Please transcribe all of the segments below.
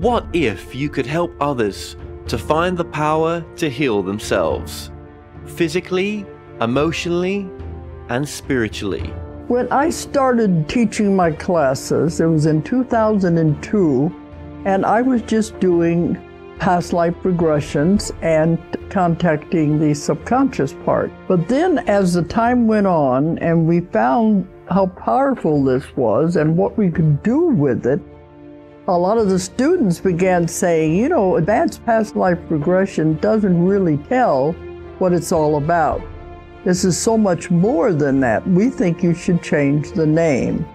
What if you could help others to find the power to heal themselves? Physically, emotionally, and spiritually. When I started teaching my classes, it was in 2002, and I was just doing past life regressions and contacting the subconscious part. But then, as the time went on and we found how powerful this was and what we could do with it, a lot of the students began saying, you know, advanced past life regression doesn't really tell what it's all about. This is so much more than that. We think you should change the name.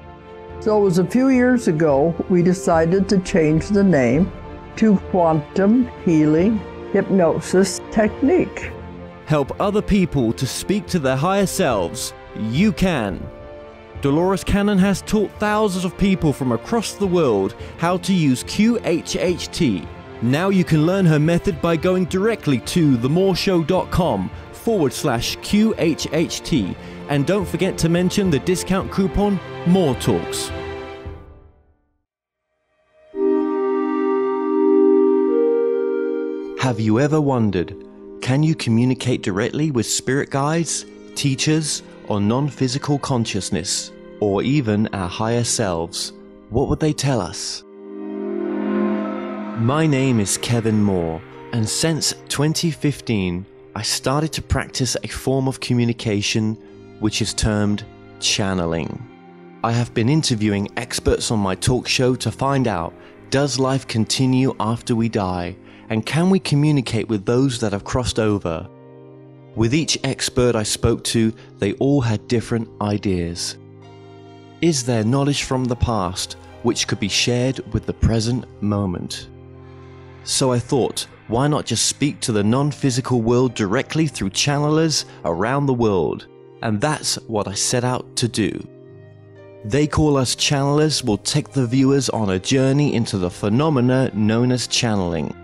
So it was a few years ago we decided to change the name to Quantum Healing Hypnosis Technique. Help other people to speak to their higher selves. You can. Dolores Cannon has taught thousands of people from across the world how to use QHHT. Now you can learn her method by going directly to themooreshow.com forward slash QHHT and don't forget to mention the discount coupon Moore Talks. Have you ever wondered can you communicate directly with spirit guides, teachers, or non physical consciousness, or even our higher selves? What would they tell us? My name is Kevin Moore, and since 2015, I started to practice a form of communication which is termed channeling. I have been interviewing experts on my talk show to find out does life continue after we die? And can we communicate with those that have crossed over? With each expert I spoke to, they all had different ideas. Is there knowledge from the past which could be shared with the present moment? So I thought, why not just speak to the non physical world directly through channelers around the world? And that's what I set out to do. They Call Us Channelers will take the viewers on a journey into the phenomena known as channeling.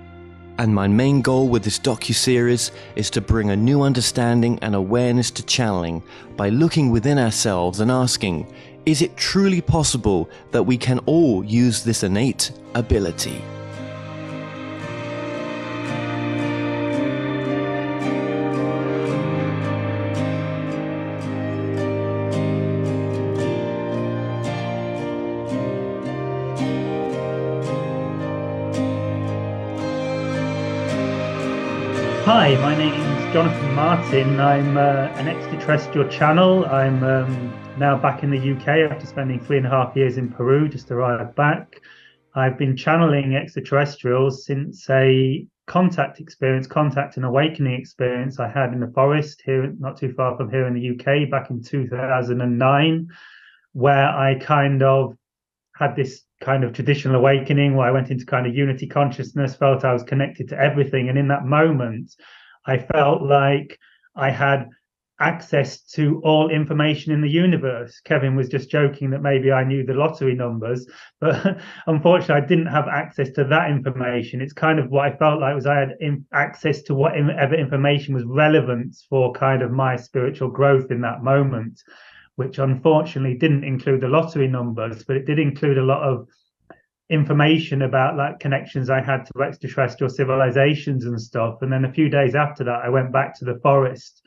And my main goal with this docu-series is to bring a new understanding and awareness to channeling by looking within ourselves and asking, is it truly possible that we can all use this innate ability? Hi, my name is Jonathan Martin. I'm uh, an extraterrestrial channel. I'm um, now back in the UK after spending three and a half years in Peru, just arrived back. I've been channeling extraterrestrials since a contact experience, contact and awakening experience I had in the forest here, not too far from here in the UK, back in 2009, where I kind of had this kind of traditional awakening where I went into kind of unity consciousness, felt I was connected to everything. And in that moment, I felt like I had access to all information in the universe. Kevin was just joking that maybe I knew the lottery numbers, but unfortunately, I didn't have access to that information. It's kind of what I felt like was I had in, access to whatever information was relevant for kind of my spiritual growth in that moment which unfortunately didn't include the lottery numbers, but it did include a lot of information about like connections I had to extraterrestrial civilizations and stuff. And then a few days after that, I went back to the forest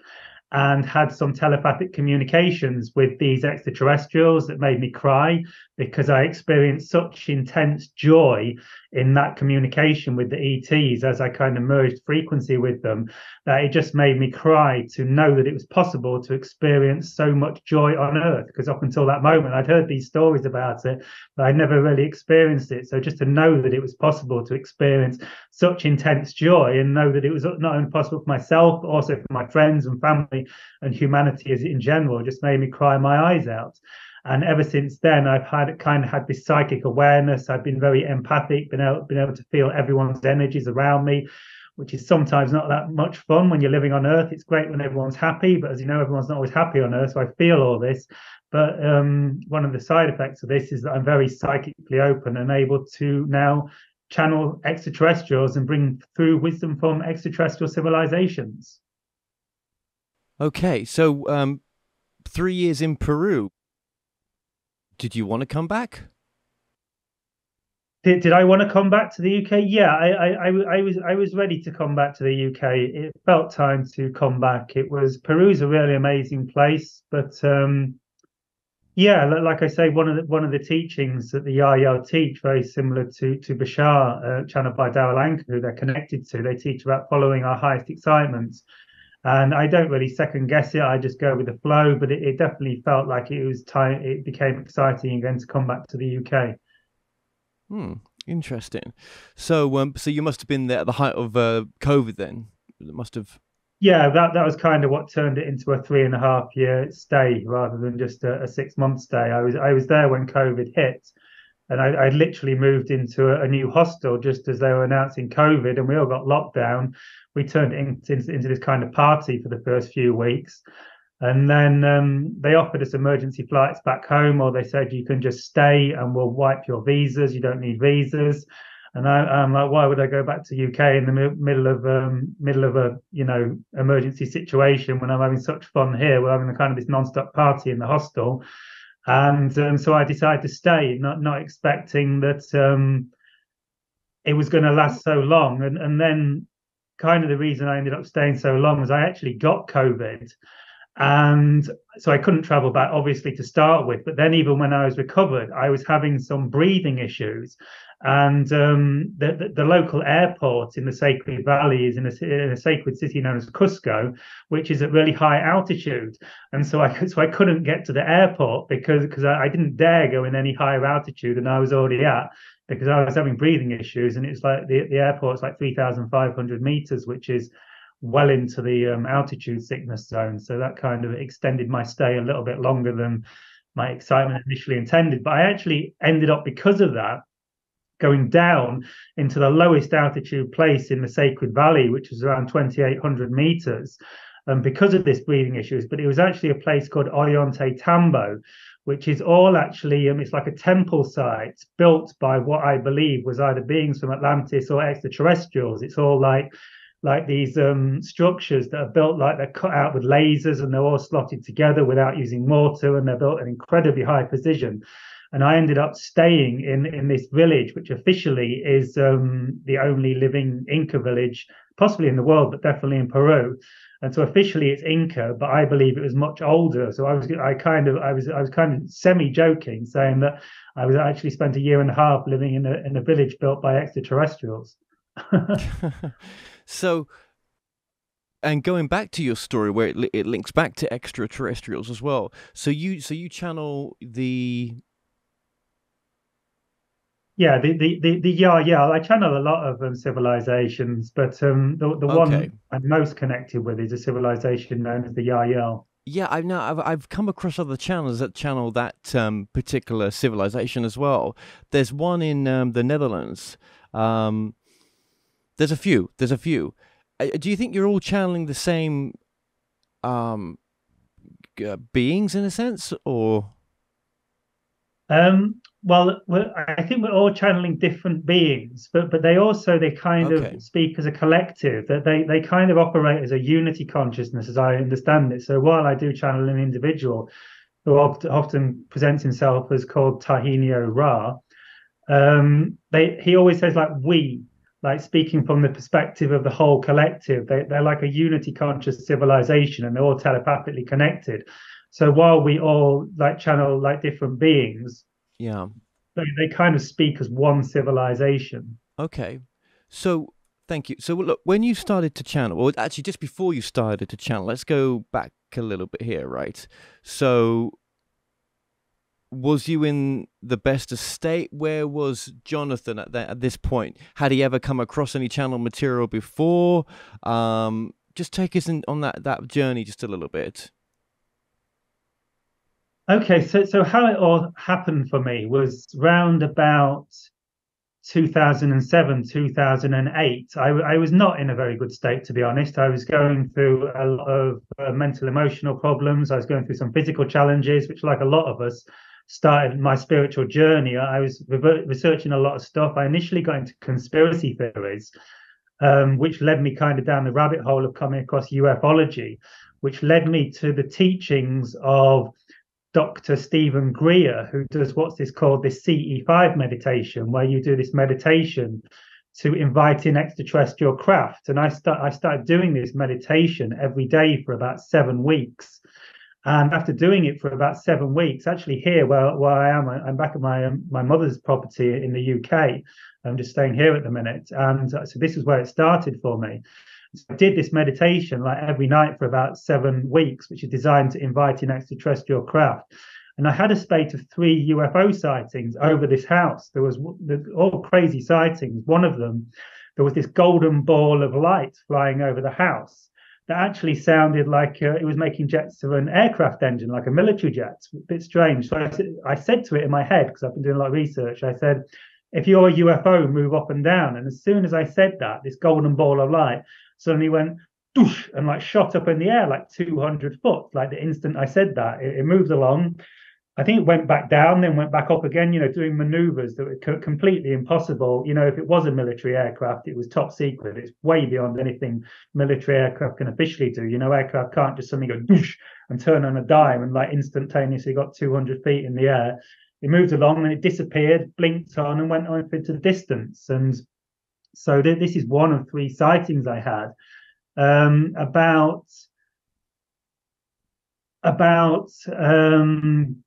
and had some telepathic communications with these extraterrestrials that made me cry because I experienced such intense joy in that communication with the ETs as I kind of merged frequency with them that it just made me cry to know that it was possible to experience so much joy on earth. Because up until that moment I'd heard these stories about it but I'd never really experienced it. So just to know that it was possible to experience such intense joy and know that it was not only possible for myself but also for my friends and family and humanity as in general just made me cry my eyes out and ever since then, I've had kind of had this psychic awareness. I've been very empathic, been able, been able to feel everyone's energies around me, which is sometimes not that much fun when you're living on Earth. It's great when everyone's happy, but as you know, everyone's not always happy on Earth. So I feel all this. But um, one of the side effects of this is that I'm very psychically open and able to now channel extraterrestrials and bring through wisdom from extraterrestrial civilizations. Okay, so um, three years in Peru, did you want to come back? did, did I want to come back to the UK? Yeah, I, I, I, I, was I was ready to come back to the UK. It felt time to come back. It was Peru's a really amazing place, but um, yeah, like I say, one of the one of the teachings that the Yahyel teach, very similar to to Bashar, uh, channeled by Darryl Anka, who they're connected to. They teach about following our highest excitements, and I don't really second guess it. I just go with the flow. But it, it definitely felt like it was time. It became exciting again to come back to the UK. Hmm. Interesting. So, um, so you must have been there at the height of uh, COVID. Then it must have yeah, that that was kind of what turned it into a three and a half year stay rather than just a, a six month stay. I was I was there when COVID hit, and I, I literally moved into a, a, new hostel just as they were announcing COVID, and we all got locked down. We turned it into, this kind of party for the first few weeks, and then um, they offered us emergency flights back home, or they said you can just stay and we'll wipe your visas. You don't need visas. And I, am like, why would I go back to UK in the mi- middle of um, middle of a you know emergency situation when I'm having such fun here? We're having a kind of this non-stop party in the hostel, and um, so I decided to stay, not not expecting that um, it was going to last so long. And and then kind of the reason I ended up staying so long was I actually got COVID. And so I couldn't travel back, obviously, to start with. But then, even when I was recovered, I was having some breathing issues. And um, the, the, the, local airport in the Sacred Valley is in a, in a, sacred city known as Cusco, which is at really high altitude. And so I so I couldn't get to the airport because because I, I didn't dare go in any higher altitude than I was already at because I was having breathing issues. And it's like the, the airport's like 3,500 meters, which is well into the um, altitude sickness zone. So that kind of extended my stay a little bit longer than my excitement initially intended. But I actually ended up because of that going down into the lowest altitude place in the Sacred Valley, which was around 2,800 meters, um, because of this breathing issues. But it was actually a place called Ollantaytambo, which is all actually um, it's like a temple site built by what I believe was either beings from Atlantis or extraterrestrials. It's all like like these um, structures that are built like they're cut out with lasers and they're all slotted together without using mortar and they're built at incredibly high precision and I ended up staying in in this village, which officially is um, the only living Inca village, possibly in the world, but definitely in Peru. And so officially it's Inca, but I believe it was much older. So I was I kind of I was I was kind of semi joking, saying that I was actually spent a year and a half living in a in a village built by extraterrestrials. so and going back to your story where it, it links back to extraterrestrials as well so you so you channel the yeah, the the the, the yeah yeah I channel a lot of um, civilizations, but um, the the okay. one I'm most connected with is a civilization known as the Yahyel. Yeah, I know. I've I've come across other channels that channel that um, particular civilization as well. There's one in um, the Netherlands. Um, there's a few. There's a few. Uh, do you think you're all channeling the same um, uh, beings in a sense, or? Um, well, I think we're all channeling different beings, but but they also they kind okay. of speak as a collective. That they they kind of operate as a unity consciousness, as I understand it. So while I do channel an individual who often presents himself as called Tahinio Ra, um, they he always says like we, like speaking from the perspective of the whole collective. They they're like a unity conscious civilization, and they're all telepathically connected. So while we all like channel like different beings, yeah, they, they kind of speak as one civilization. Okay, so thank you. So look, when you started to channel, or actually just before you started to channel, let's go back a little bit here, right? So was you in the best estate? Where was Jonathan at that at this point? Had he ever come across any channel material before? Um, just take us in, on that that journey just a little bit. Okay, so so how it all happened for me was round about 2007, 2008. I, I was not in a very good state, to be honest. I was going through a lot of uh, mental, emotional problems. I was going through some physical challenges, which, like a lot of us, started my spiritual journey. I was researching a lot of stuff. I initially got into conspiracy theories, um, which led me kind of down the rabbit hole of coming across ufology, which led me to the teachings of Dr. Steven Greer, who does what's this called this CE5 meditation, where you do this meditation to invite in extraterrestrial craft. And I start I started doing this meditation every day for about seven weeks. And after doing it for about seven weeks, actually here where, where I am, I'm back at my my mother's property in the UK. I'm just staying here at the minute, and uh, so this is where it started for me. So I did this meditation like every night for about seven weeks, which is designed to invite in extraterrestrial craft. And I had a spate of three UFO sightings over this house. There was all crazy sightings. One of them, there was this golden ball of light flying over the house that actually sounded like uh, it was making jets of an aircraft engine, like a military jet. A bit strange. So I, I said to it in my head, because I've been doing a lot of research, I said, if you're a UFO, move up and down. And as soon as I said that, this golden ball of light suddenly went doosh, and like shot up in the air like 200 foot. Like the instant I said that, it, it moved along I think it went back down, then went back up again, you know, doing maneuvers that were completely impossible. You know, if it was a military aircraft, it was top secret. It's way beyond anything military aircraft can officially do. You know, aircraft can't just suddenly go doosh and turn on a dime and like instantaneously got 200 feet in the air. It moved along and it disappeared, blinked on and went off into the distance. And so th- this is one of three sightings I had. Um, about about um,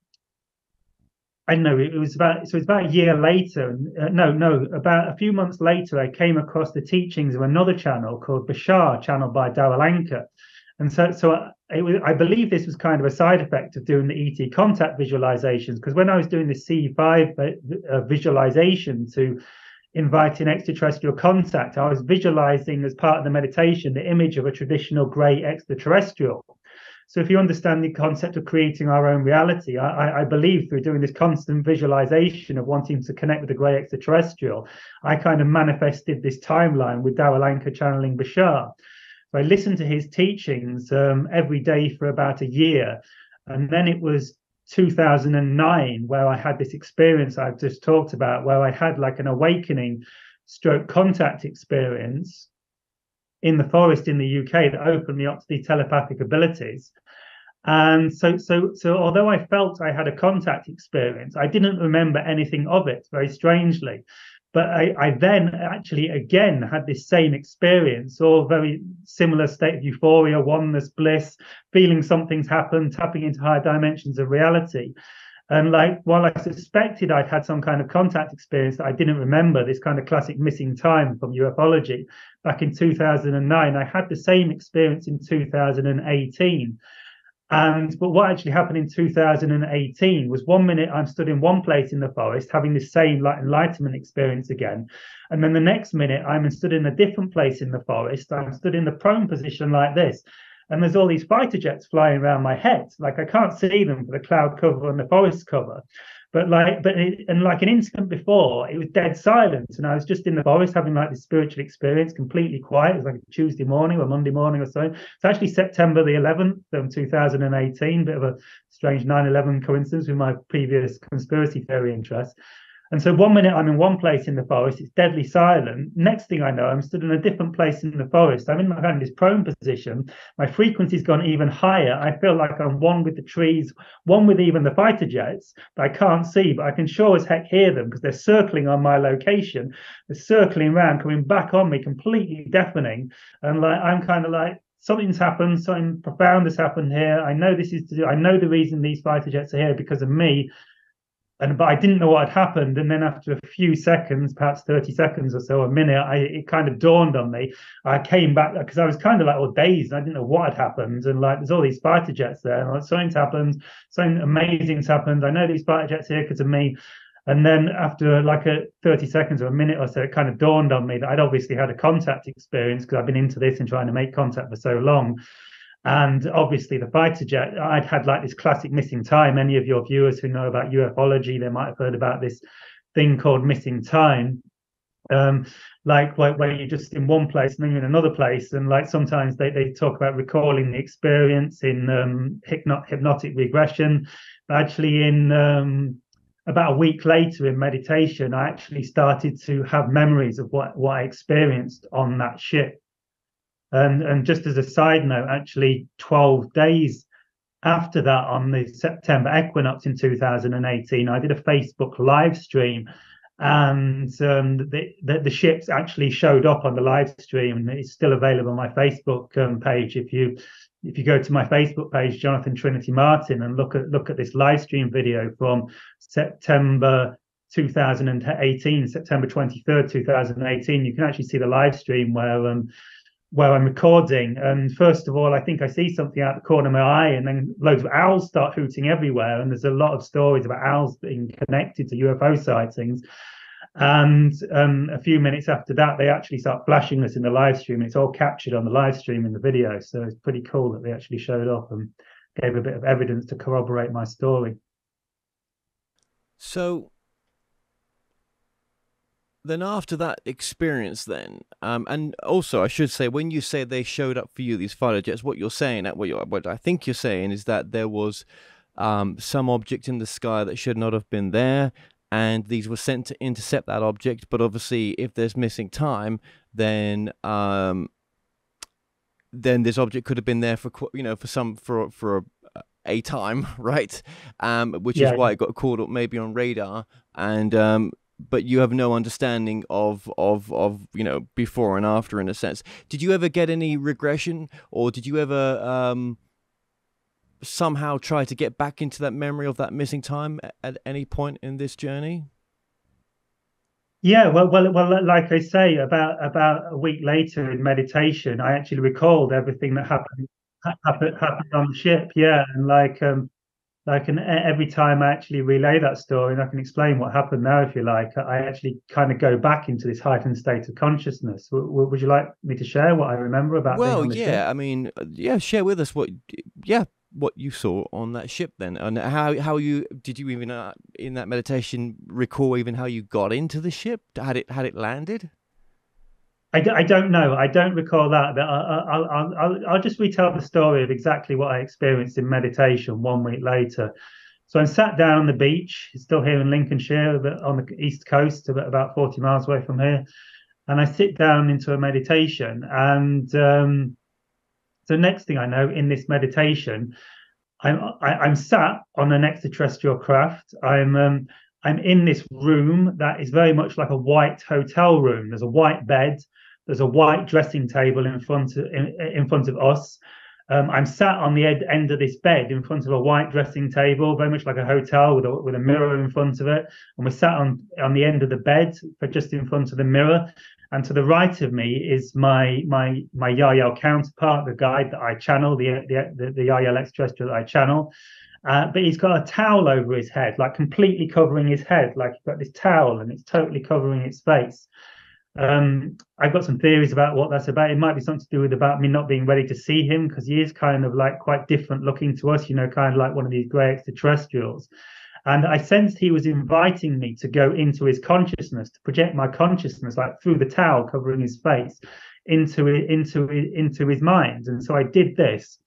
I don't know. It was about so it's about a year later. Uh, no, no, about a few months later, I came across the teachings of another channel called Bashar, channeled by Darryl Anka, and so so I, was, I believe this was kind of a side effect of doing the ET contact visualizations because when I was doing the C5 uh, uh, visualization to inviting extraterrestrial contact, I was visualizing as part of the meditation the image of a traditional grey extraterrestrial so if you understand the concept of creating our own reality, I, I, believe through doing this constant visualization of wanting to connect with the grey extraterrestrial, I kind of manifested this timeline with Darryl Anka channeling Bashar. So I listened to his teachings um, every day for about a year. And then it was 2009 where I had this experience I've just talked about, where I had like an awakening stroke contact experience in the forest in the UK that opened me up to the telepathic abilities. And so, so, so, although I felt I had a contact experience, I didn't remember anything of it. Very strangely, but I, I then actually again had this same experience, or very similar state of euphoria, oneness, bliss, feeling something's happened, tapping into higher dimensions of reality. And like, while I suspected I'd had some kind of contact experience that I didn't remember, this kind of classic missing time from ufology back in 2009, I had the same experience in 2018. And but what actually happened in 2018 was one minute I'm stood in one place in the forest having the same like enlightenment experience again, and then the next minute I'm stood in a different place in the forest. I'm stood in the prone position like this, and there's all these fighter jets flying around my head. Like I can't see them for the cloud cover and the forest cover. But like, but it, and like an instant before, it was dead silence, and I was just in the forest having like this spiritual experience, completely quiet. It was like a Tuesday morning or Monday morning or so. It's actually September the 11th, um, 2018. Bit of a strange 9/11 coincidence with my previous conspiracy theory interest. And so one minute I'm in one place in the forest, it's deadly silent. Next thing I know, I'm stood in a different place in the forest. I'm in my kind of this prone position. My frequency's gone even higher. I feel like I'm one with the trees, one with even the fighter jets that I can't see, but I can sure as heck hear them because they're circling on my location. They're circling around, coming back on me, completely deafening. And like I'm kind of like, something's happened, something profound has happened here. I know this is to do, I know the reason these fighter jets are here because of me and but I didn't know what had happened. And then after a few seconds, perhaps 30 seconds or so, a minute, I, it kind of dawned on me. I came back because I was kind of like all dazed. I didn't know what had happened. And like, there's all these fighter jets there. And like, something's happened. Something amazing's happened. I know these fighter jets here because of me. And then after like a 30 seconds or a minute or so, it kind of dawned on me that I'd obviously had a contact experience because I've been into this and trying to make contact for so long. And obviously, the fighter jet, I'd had like this classic missing time. Any of your viewers who know about ufology, they might have heard about this thing called missing time. Um, like where, where, you're just in one place and then you're in another place. And like sometimes they, they talk about recalling the experience in um, hypnot, hypnotic regression. But actually, in um, about a week later in meditation, I actually started to have memories of what, what I experienced on that ship. And, and just as a side note, actually, 12 days after that, on the September equinox in 2018, I did a Facebook live stream, and um, the, the, the ships actually showed up on the live stream, and it's still available on my Facebook um, page. If you if you go to my Facebook page, Jonathan Trinity Martin, and look at look at this live stream video from September 2018, September 23rd, 2018, you can actually see the live stream where um, where I'm recording. And first of all, I think I see something out the corner of my eye, and then loads of owls start hooting everywhere. And there's a lot of stories about owls being connected to UFO sightings. And um, a few minutes after that, they actually start flashing this in the live stream. It's all captured on the live stream in the video. So it's pretty cool that they actually showed up and gave a bit of evidence to corroborate my story. So then after that experience then um, and also i should say when you say they showed up for you these fighter jets what you're saying what, you're, what i think you're saying is that there was um, some object in the sky that should not have been there and these were sent to intercept that object but obviously if there's missing time then um, then this object could have been there for you know for some for for a, a time right um, which yeah. is why it got caught up maybe on radar and um, but you have no understanding of of of you know before and after in a sense. Did you ever get any regression or did you ever um somehow try to get back into that memory of that missing time at any point in this journey? Yeah well well well like i say about about a week later in meditation i actually recalled everything that happened happened happened on the ship yeah and like um I can every time I actually relay that story and I can explain what happened now, if you like, I actually kind of go back into this heightened state of consciousness. W- would you like me to share what I remember about? Well, yeah, ship? I mean, uh, yeah, share with us what, yeah, what you saw on that ship then, and how how you did you even uh, in that meditation recall even how you got into the ship? Had it had it landed? I d- I don't know. I don't recall that. But I'll, I'll, I'll, I'll just retell the story of exactly what I experienced in meditation one week later. So I'm sat down on the beach, still here in Lincolnshire, on the east coast, about 40 miles away from here. And I sit down into a meditation. And um, so, next thing I know, in this meditation, I'm I, am i am sat on an extraterrestrial craft. I'm um, I'm in this room that is very much like a white hotel room. There's a white bed. There's a white dressing table in front of, in, in front of us. Um, I'm sat on the ed- end of this bed in front of a white dressing table, very much like a hotel with a, with a mirror in front of it. And we're sat on, on the end of the bed, but just in front of the mirror. And to the right of me is my my my Yahyel counterpart, the guide that I channel, the the the, the Yahyel extraterrestrial that I channel. Uh, but he's got a towel over his head, like completely covering his head, like he's got this towel and it's totally covering his face. Um, I've got some theories about what that's about. It might be something to do with about me not being ready to see him because he is kind of like quite different looking to us, you know, kind of like one of these grey extraterrestrials. And I sensed he was inviting me to go into his consciousness, to project my consciousness, like through the towel covering his face, into into into his mind. And so I did this.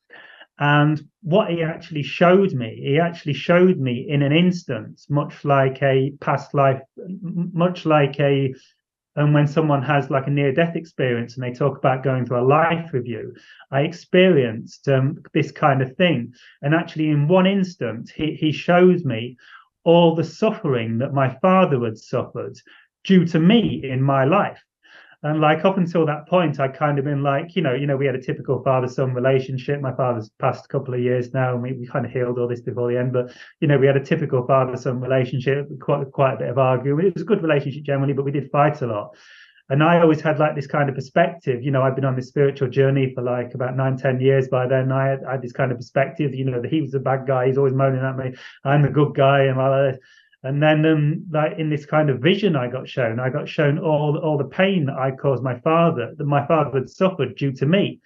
And what he actually showed me, he actually showed me in an instant, much like a past life, much like a, and when someone has like a near death experience and they talk about going through a life review, I experienced um, this kind of thing. And actually, in one instant, he, he shows me all the suffering that my father had suffered due to me in my life. And like up until that point, I'd kind of been like, you know, you know, we had a typical father-son relationship. My father's passed a couple of years now, and we, we kind of healed all this before the end. But you know, we had a typical father-son relationship, quite quite a bit of arguing. It was a good relationship generally, but we did fight a lot. And I always had like this kind of perspective. You know, I've been on this spiritual journey for like about nine, ten years by then. I had, I had this kind of perspective. You know, that he was the bad guy. He's always moaning at me. I'm the good guy, and all that. And then, um, like in this kind of vision, I got shown. I got shown all all the pain that I caused my father, that my father had suffered due to me.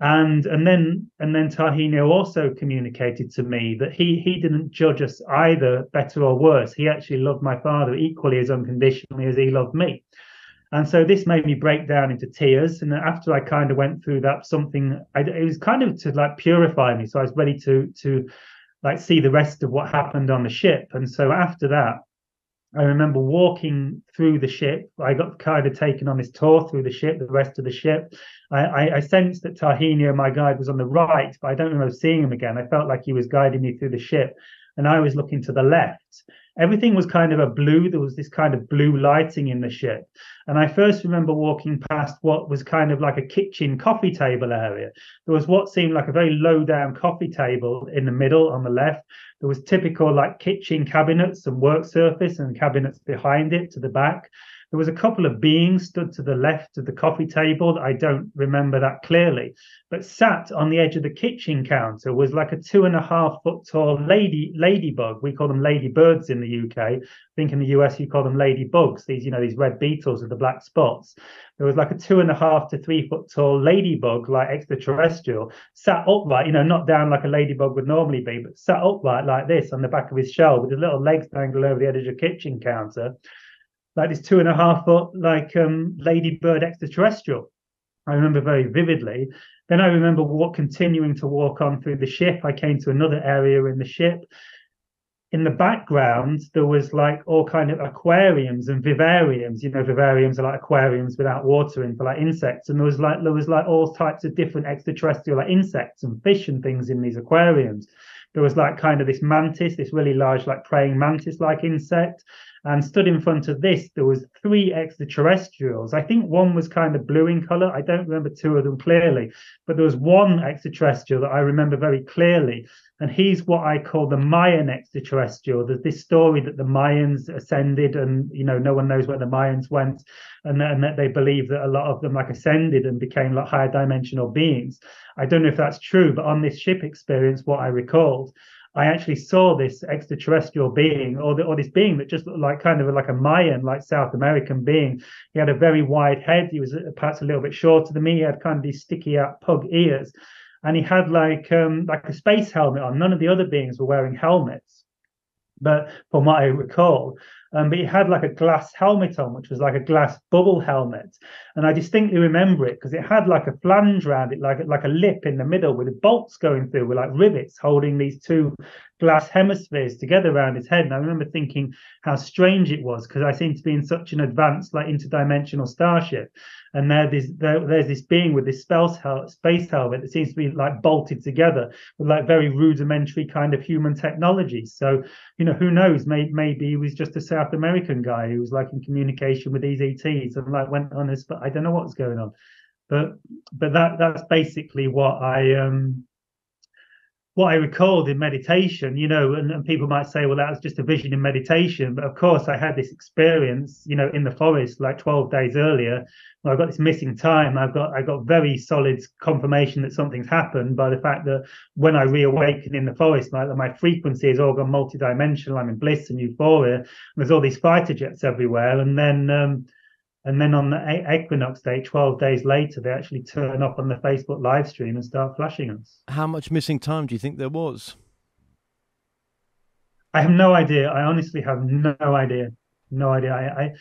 And and then and then Tahino also communicated to me that he he didn't judge us either better or worse. He actually loved my father equally as unconditionally as he loved me. And so this made me break down into tears. And after I kind of went through that, something I, it was kind of to like purify me. So I was ready to to like see the rest of what happened on the ship. And so after that, I remember walking through the ship. I got kind of taken on this tour through the ship, the rest of the ship. I, I, I sensed that Tarhinio, my guide, was on the right, but I don't remember seeing him again. I felt like he was guiding me through the ship, and I was looking to the left everything was kind of a blue. There was this kind of blue lighting in the ship. And I first remember walking past what was kind of like a kitchen coffee table area. There was what seemed like a very low down coffee table in the middle on the left. There was typical like kitchen cabinets and work surface and cabinets behind it to the back. There was a couple of beings stood to the left of the coffee table. I don't remember that clearly, but sat on the edge of the kitchen counter was like a two and a half foot tall lady ladybug. We call them ladybirds in the UK. I think in the US you call them ladybugs. These, you know, these red beetles with the black spots. There was like a two and a half to three foot tall ladybug, like extraterrestrial, sat upright, you know, not down like a ladybug would normally be, but sat upright like this on the back of his shell with his little legs dangling over the edge of the kitchen counter like this two and a half foot like um, ladybird extraterrestrial. I remember very vividly. Then I remember what continuing to walk on through the ship. I came to another area in the ship. In the background, there was like all kind of aquariums and vivariums. You know, vivariums are like aquariums without water in for like insects. And there was like there was like all types of different extraterrestrial like insects and fish and things in these aquariums. There was like kind of this mantis, this really large like praying mantis like insect and stood in front of this there was three extraterrestrials. I think one was kind of blue in color. I don't remember two of them clearly but there was one extraterrestrial that i remember very clearly and he's what i call the mayan extraterrestrial. There's this story that the mayans ascended and you know no one knows where the mayans went and, and that they believe that a lot of them like ascended and became like higher dimensional beings. I don't know if that's true but on this ship experience what i recalled I actually saw this extraterrestrial being, or, the, or this being that just looked like kind of like a Mayan, like South American being. He had a very wide head. He was perhaps a little bit shorter than me. He had kind of these sticky out pug ears, and he had like um, like a space helmet on. None of the other beings were wearing helmets, but from what I recall, um, but he had like a glass helmet on, which was like a glass bubble helmet. And I distinctly remember it because it had like a flange around it, like, like a lip in the middle with bolts going through, with like rivets holding these two glass hemispheres together around his head. And I remember thinking how strange it was because I seemed to be in such an advanced, like interdimensional starship and there there's there, there's this being with this space space helmet that seems to be like bolted together with like very rudimentary kind of human technology. So you know who knows? Maybe maybe he was just a South American guy who was like in communication with these ETs and like went on this, but I don't know what's going on. But but that that's basically what I um what I recalled in meditation, you know, and, and, people might say, well, that was just a vision in meditation. But of course, I had this experience, you know, in the forest like 12 days earlier. I've got this missing time. I've got I got very solid confirmation that something's happened by the fact that when I reawaken in the forest, my, my frequency has all gone multidimensional. I'm in bliss and euphoria. there's all these fighter jets everywhere. And then um, and then on the equinox day, 12 days later, they actually turn up on the Facebook live stream and start flashing us. How much missing time do you think there was? I have no idea. I honestly have no idea. No idea. I, I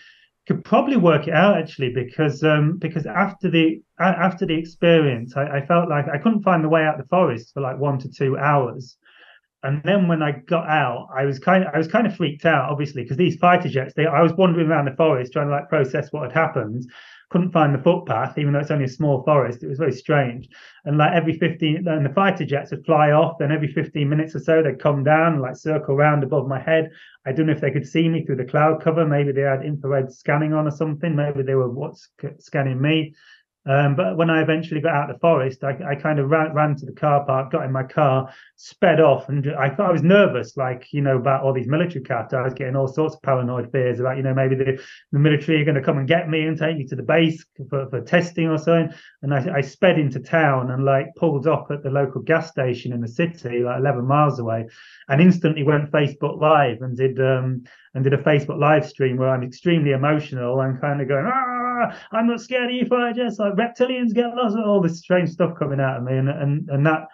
could probably work it out actually because um, because after the after the experience, I, I, felt like I couldn't find the way out the forest for like one to two hours and then when I got out, I was kind of I was kind of freaked out, obviously, because these fighter jets. They, I was wandering around the forest trying to like process what had happened. Couldn't find the footpath, even though it's only a small forest. It was very strange. And like every 15, and the fighter jets would fly off. Then every 15 minutes or so, they'd come down like circle around above my head. I don't know if they could see me through the cloud cover. Maybe they had infrared scanning on or something. Maybe they were what's scanning me. Um, but when I eventually got out of the forest, I, I kind of ran, ran, to the car park, got in my car, sped off, and I thought I was nervous, like you know, about all these military cars. I was getting all sorts of paranoid fears about, you know, maybe the, the military are going to come and get me and take me to the base for, for testing or something. And I, I sped into town and like pulled up at the local gas station in the city, like 11 miles away, and instantly went Facebook Live and did um, and did a Facebook live stream where I'm extremely emotional and kind of going, ah, I'm not scared of you, fire just like reptilians get lost, all this strange stuff coming out of me. And and and that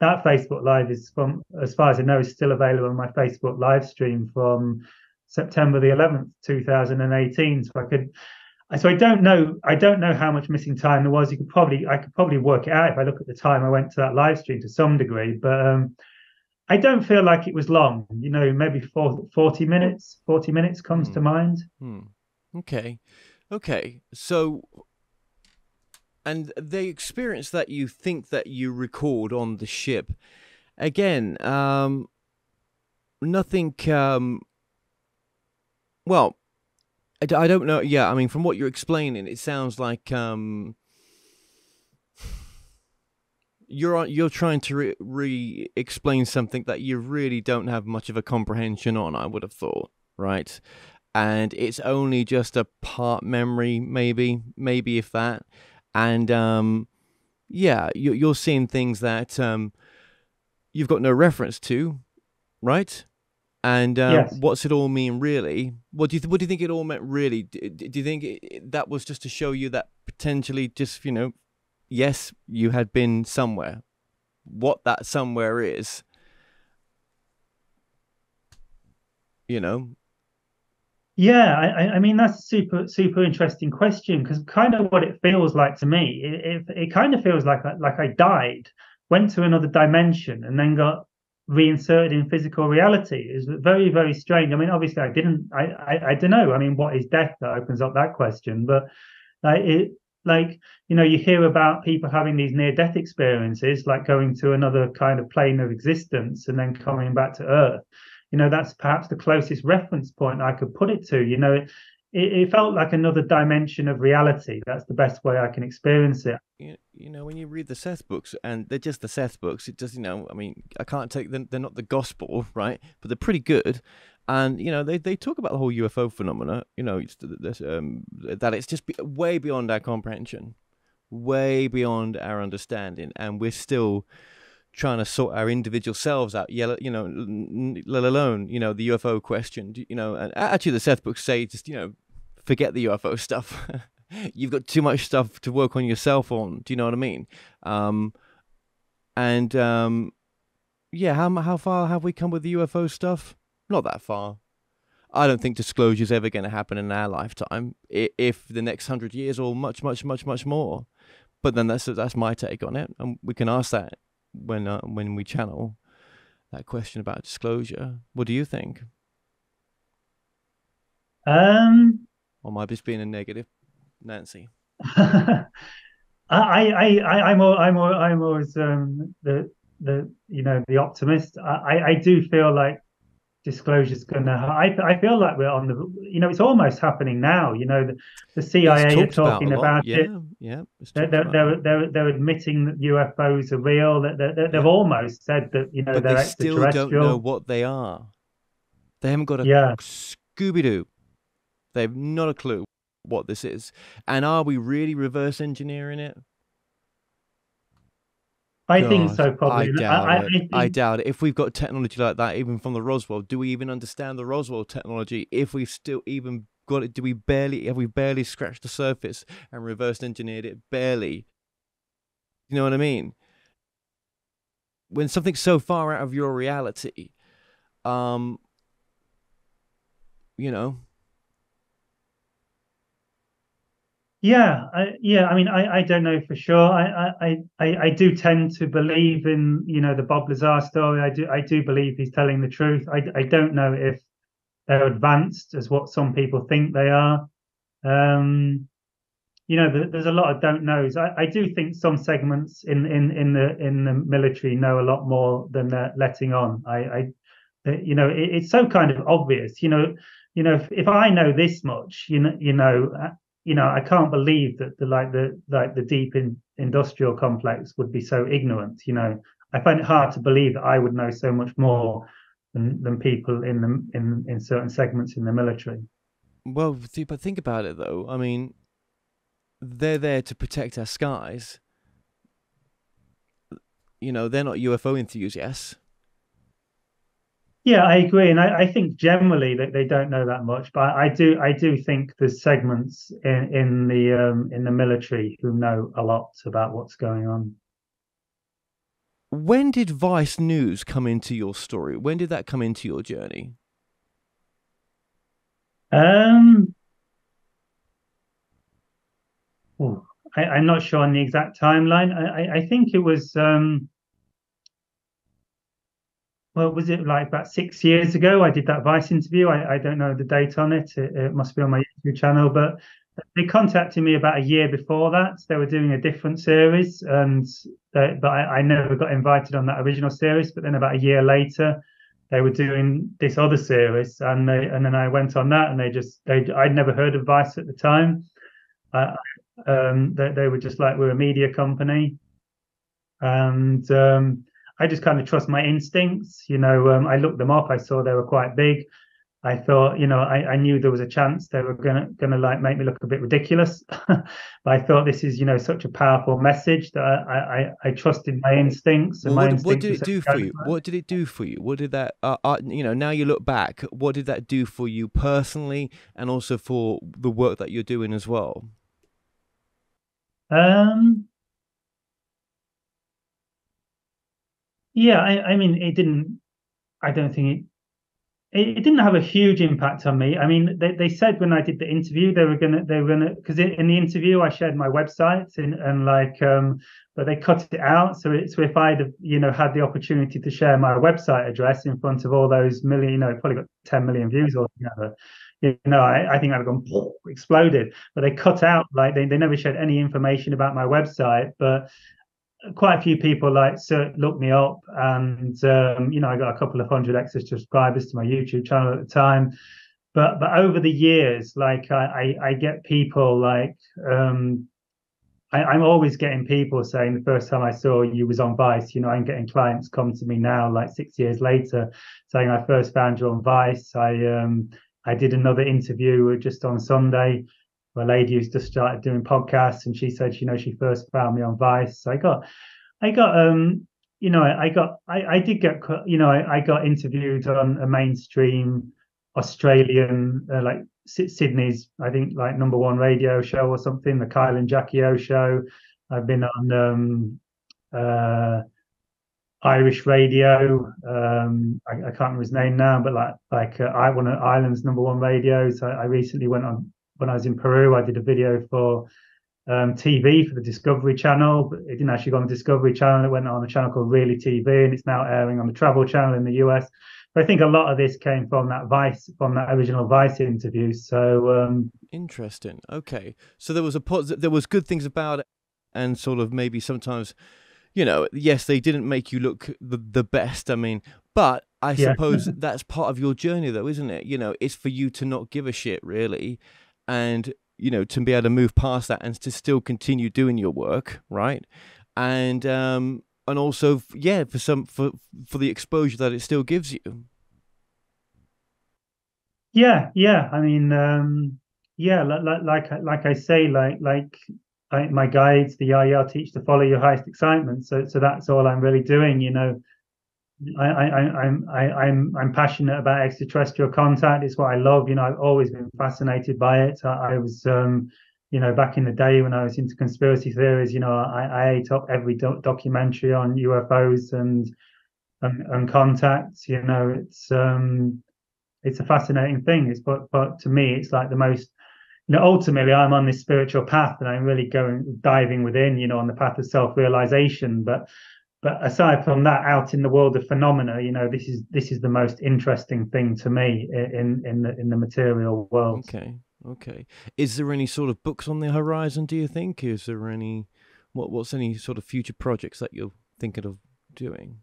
that Facebook live is from as far as I know is still available on my Facebook live stream from September the 11th, 2018. So I could I so I don't know I don't know how much missing time there was. You could probably I could probably work it out if I look at the time I went to that live stream to some degree, but um I don't feel like it was long. You know, maybe four, 40 minutes. Forty minutes comes to mind. Okay, okay. So, and the experience that you think that you record on the ship, again, um, nothing. Um, well, I, I don't know. Yeah, I mean, from what you're explaining, it sounds like um, you're you're trying to re, re explain something that you really don't have much of a comprehension on. I would have thought, right? And it's only just a part memory, maybe, maybe if that. And um, yeah, you, you're seeing things that um, you've got no reference to, right? And um, Yes. what's it all mean, really? What do you th- what do you think it all meant, really? Do, do you think it, that was just to show you that potentially, just you know, yes, you had been somewhere. What that somewhere is, you know, Yeah, I, I- mean that's a super super interesting question because kind of what it feels like to me, it, it, it kind of feels like like I died, went to another dimension, and then got reinserted in physical reality. It's very very strange. I mean, obviously I didn't. I I, I don't know. I mean, what is death? That opens up that question. But like it, like you know, you hear about people having these near death experiences, like going to another kind of plane of existence and then coming back to Earth you know that's perhaps the closest reference point i could put it to you know. It, it, felt like another dimension of reality. That's the best way i can experience it. You, you know when you read the Seth books and they're just the Seth books it does, you know I mean I can't take them they're not the gospel right? But they're pretty good. And you know they, they talk about the whole UFO phenomena you know it's, um, that it's just way beyond our comprehension way beyond our understanding and we're still trying to sort our individual selves out you know let alone you know the UFO question you know and actually the Seth books say just you know forget the UFO stuff you've got too much stuff to work on yourself on. Do you know what I mean? Um, and um, yeah, how how far have we come with the UFO stuff? Not that far. I don't think disclosure is ever going to happen in our lifetime. If the next hundred years or much, much, much, much more. But then that's that's my take on it, and we can ask that when uh, when we channel that question about disclosure. What do you think? um Or am I just being a negative, Nancy? I, I, I, I'm, I'm, I'm always um, the, the, you know, the optimist. I- I do feel like disclosure's gonna. I, I feel like we're on the, you know, it's almost happening now. You know, the, the CIA are talked about talking about, yeah, it. Yeah, They're, they're, they're, they're, they're admitting that UFOs are real. That they're, they've Yeah. almost said that you know but they're they still don't know what they are. They haven't got a Yeah. Scooby Doo. They've not a clue what this is. And are we really reverse engineering it? I think so, probably. I doubt I, it. think- I doubt it. If we've got technology like that, even from the Roswell, do we even understand the Roswell technology? If we've still even got it, do we barely have we barely scratched the surface and reverse engineered it? Barely. You know what I mean? When something's so far out of your reality, um, you know, Yeah, I, yeah. I mean, I, I don't know for sure. I, I, I, I do tend to believe in you know the Bob Lazar story. I do, I do believe he's telling the truth. I, I don't know if they're advanced as what some people think they are. Um, you know, there, there's a lot of don't knows. I, I do think some segments in, in, in the in the military know a lot more than they're letting on. I, I you know, it, it's so kind of obvious. You know, you know, if, if I know this much, you know, you know, you know, I can't believe that the like the like the deep in industrial complex would be so ignorant. You know, I find it hard to believe that I would know so much more than, than people in the in in certain segments in the military. well, but think about it though. I mean, they're there to protect our skies. You know, they're not UFO enthusiasts. Yeah, I agree, and I, I think generally that they don't know that much, but I do I do think there's segments in in the um, in the military who know a lot about what's going on. When did Vice News come into your story? When did that come into your journey? Um, ooh, I, I'm not sure on the exact timeline. I, I, I think it was um, well, was it like about six years ago? I did that Vice interview. I, I don't know the date on it. it. it. must be on my YouTube channel, but they contacted me about a year before that. They were doing a different series, and they, but I, I, never got invited on that original series. But then about a year later, they were doing this other series, and they and then I went on that, and they just they I'd never heard of Vice at the time. Um, they, they were just like we're a media company, and um, I just kind of trust my instincts. You know, um, I looked them up. I saw they were quite big. I thought, you know, I, I knew there was a chance they were gonna gonna like make me look a bit ridiculous, but I thought this is, you know, such a powerful message that I I, I trusted my instincts. And well, what, what, did it do for you? What did it do for you? What did that, uh, uh, you know, now you look back, what did that do for you personally, and also for the work that you're doing as well? Um, Yeah, I, I mean, it didn't. I don't think it, it. It didn't have a huge impact on me. I mean, they, they said when I did the interview they were gonna they were gonna because in the interview I shared my website and and like um but they cut it out. So it's so if I'd have you know had the opportunity to share my website address in front of all those million, you know, probably got 10 million views altogether. You know, I, I think I'd have gone exploded. But they cut out like they, they never shared any information about my website. But quite a few people like so looked me up and um, you know i got a couple of hundred extra subscribers to my youtube channel at the time but but over the years like i i, I get people like um, I, am always getting people saying the first time I saw you was on Vice. You know, I'm getting clients come to me now, like six years later, saying I first found you on Vice. I um I did another interview just on Sunday a lady who's just started doing podcasts, and she said, you know, she first found me on Vice. So I got, I got, um, you know, I, got, I, I did get, you know, I, I got interviewed on a mainstream Australian, uh, like Sydney's, I think, like number one radio show or something, the Kyle and Jackie O show. I've been on um, uh, Irish radio. Um, I, I, can't remember his name now, but like like uh, I of Ireland's number one radio. So I recently went on when I was in Peru, I did a video for um, TV for the Discovery Channel, but it didn't actually go on the Discovery Channel. It went on a channel called Really TV, and it's now airing on the Travel Channel in the US. But I think a lot of this came from that Vice, from that original Vice interview. So um, interesting. Okay, so there was a there was good things about it, and sort of maybe sometimes, you know, yes, they didn't make you look the the best. I mean, but I yeah. suppose that's part of your journey, though, isn't it? You know, it's for you to not give a shit, really and you know to be able to move past that and to still continue doing your work right? And um and also yeah for some for for the exposure that it still gives you. Yeah yeah. I mean um yeah like like like i say like like I, my guides the Yahyel teach to follow your highest excitement. So so that's all i'm really doing you know I, I, I'm I'm I'm passionate about extraterrestrial contact. It's what I love. You know, I've always been fascinated by it. I, I was, um, you know, back in the day when I was into conspiracy theories. You know, I, I ate up every do- documentary on UFOs and, and and contacts. You know, it's um, it's a fascinating thing. It's but but to me, it's like the most. You know, ultimately, I'm on this spiritual path, and I'm really going diving within. You know, on the path of self realization, but but aside from that out in the world of phenomena you know this is this is the most interesting thing to me in in the in the material world okay okay is there any sort of books on the horizon do you think is there any what what's any sort of future projects that you're thinking of doing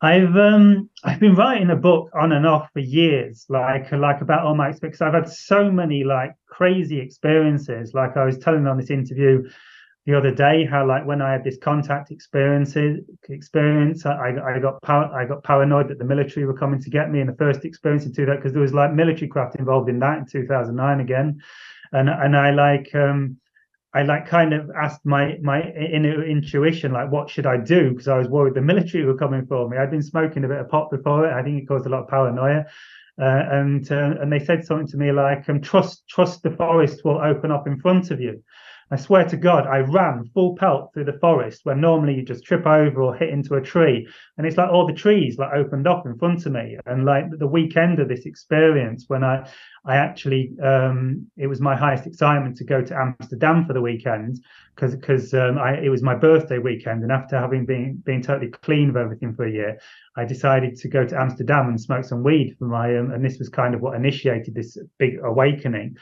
I've um I've been writing a book on and off for years, like like about all my experiences. I've had so many like crazy experiences. Like I was telling on this interview, the other day how like when I had this contact experiences experience I, I got par- I got paranoid that the military were coming to get me in the first experience into that because there was like military craft involved in that in 2009 again. And and I like um I like kind of asked my my inner intuition like what should I do? Because I was worried the military were coming for me. I'd been smoking a bit of pot before it. I think it caused a lot of paranoia. Uh, and uh, and they said something to me like um, trust trust the forest will open up in front of you I swear to God, I ran full pelt through the forest where normally you just trip over or hit into a tree. And it's like all the trees like opened up in front of me. And like the weekend of this experience, when I I actually um, it was my highest excitement to go to Amsterdam for the weekend because because um, it was my birthday weekend, and after having been being totally clean of everything for a year, I decided to go to Amsterdam and smoke some weed for my um, and this was kind of what initiated this big awakening.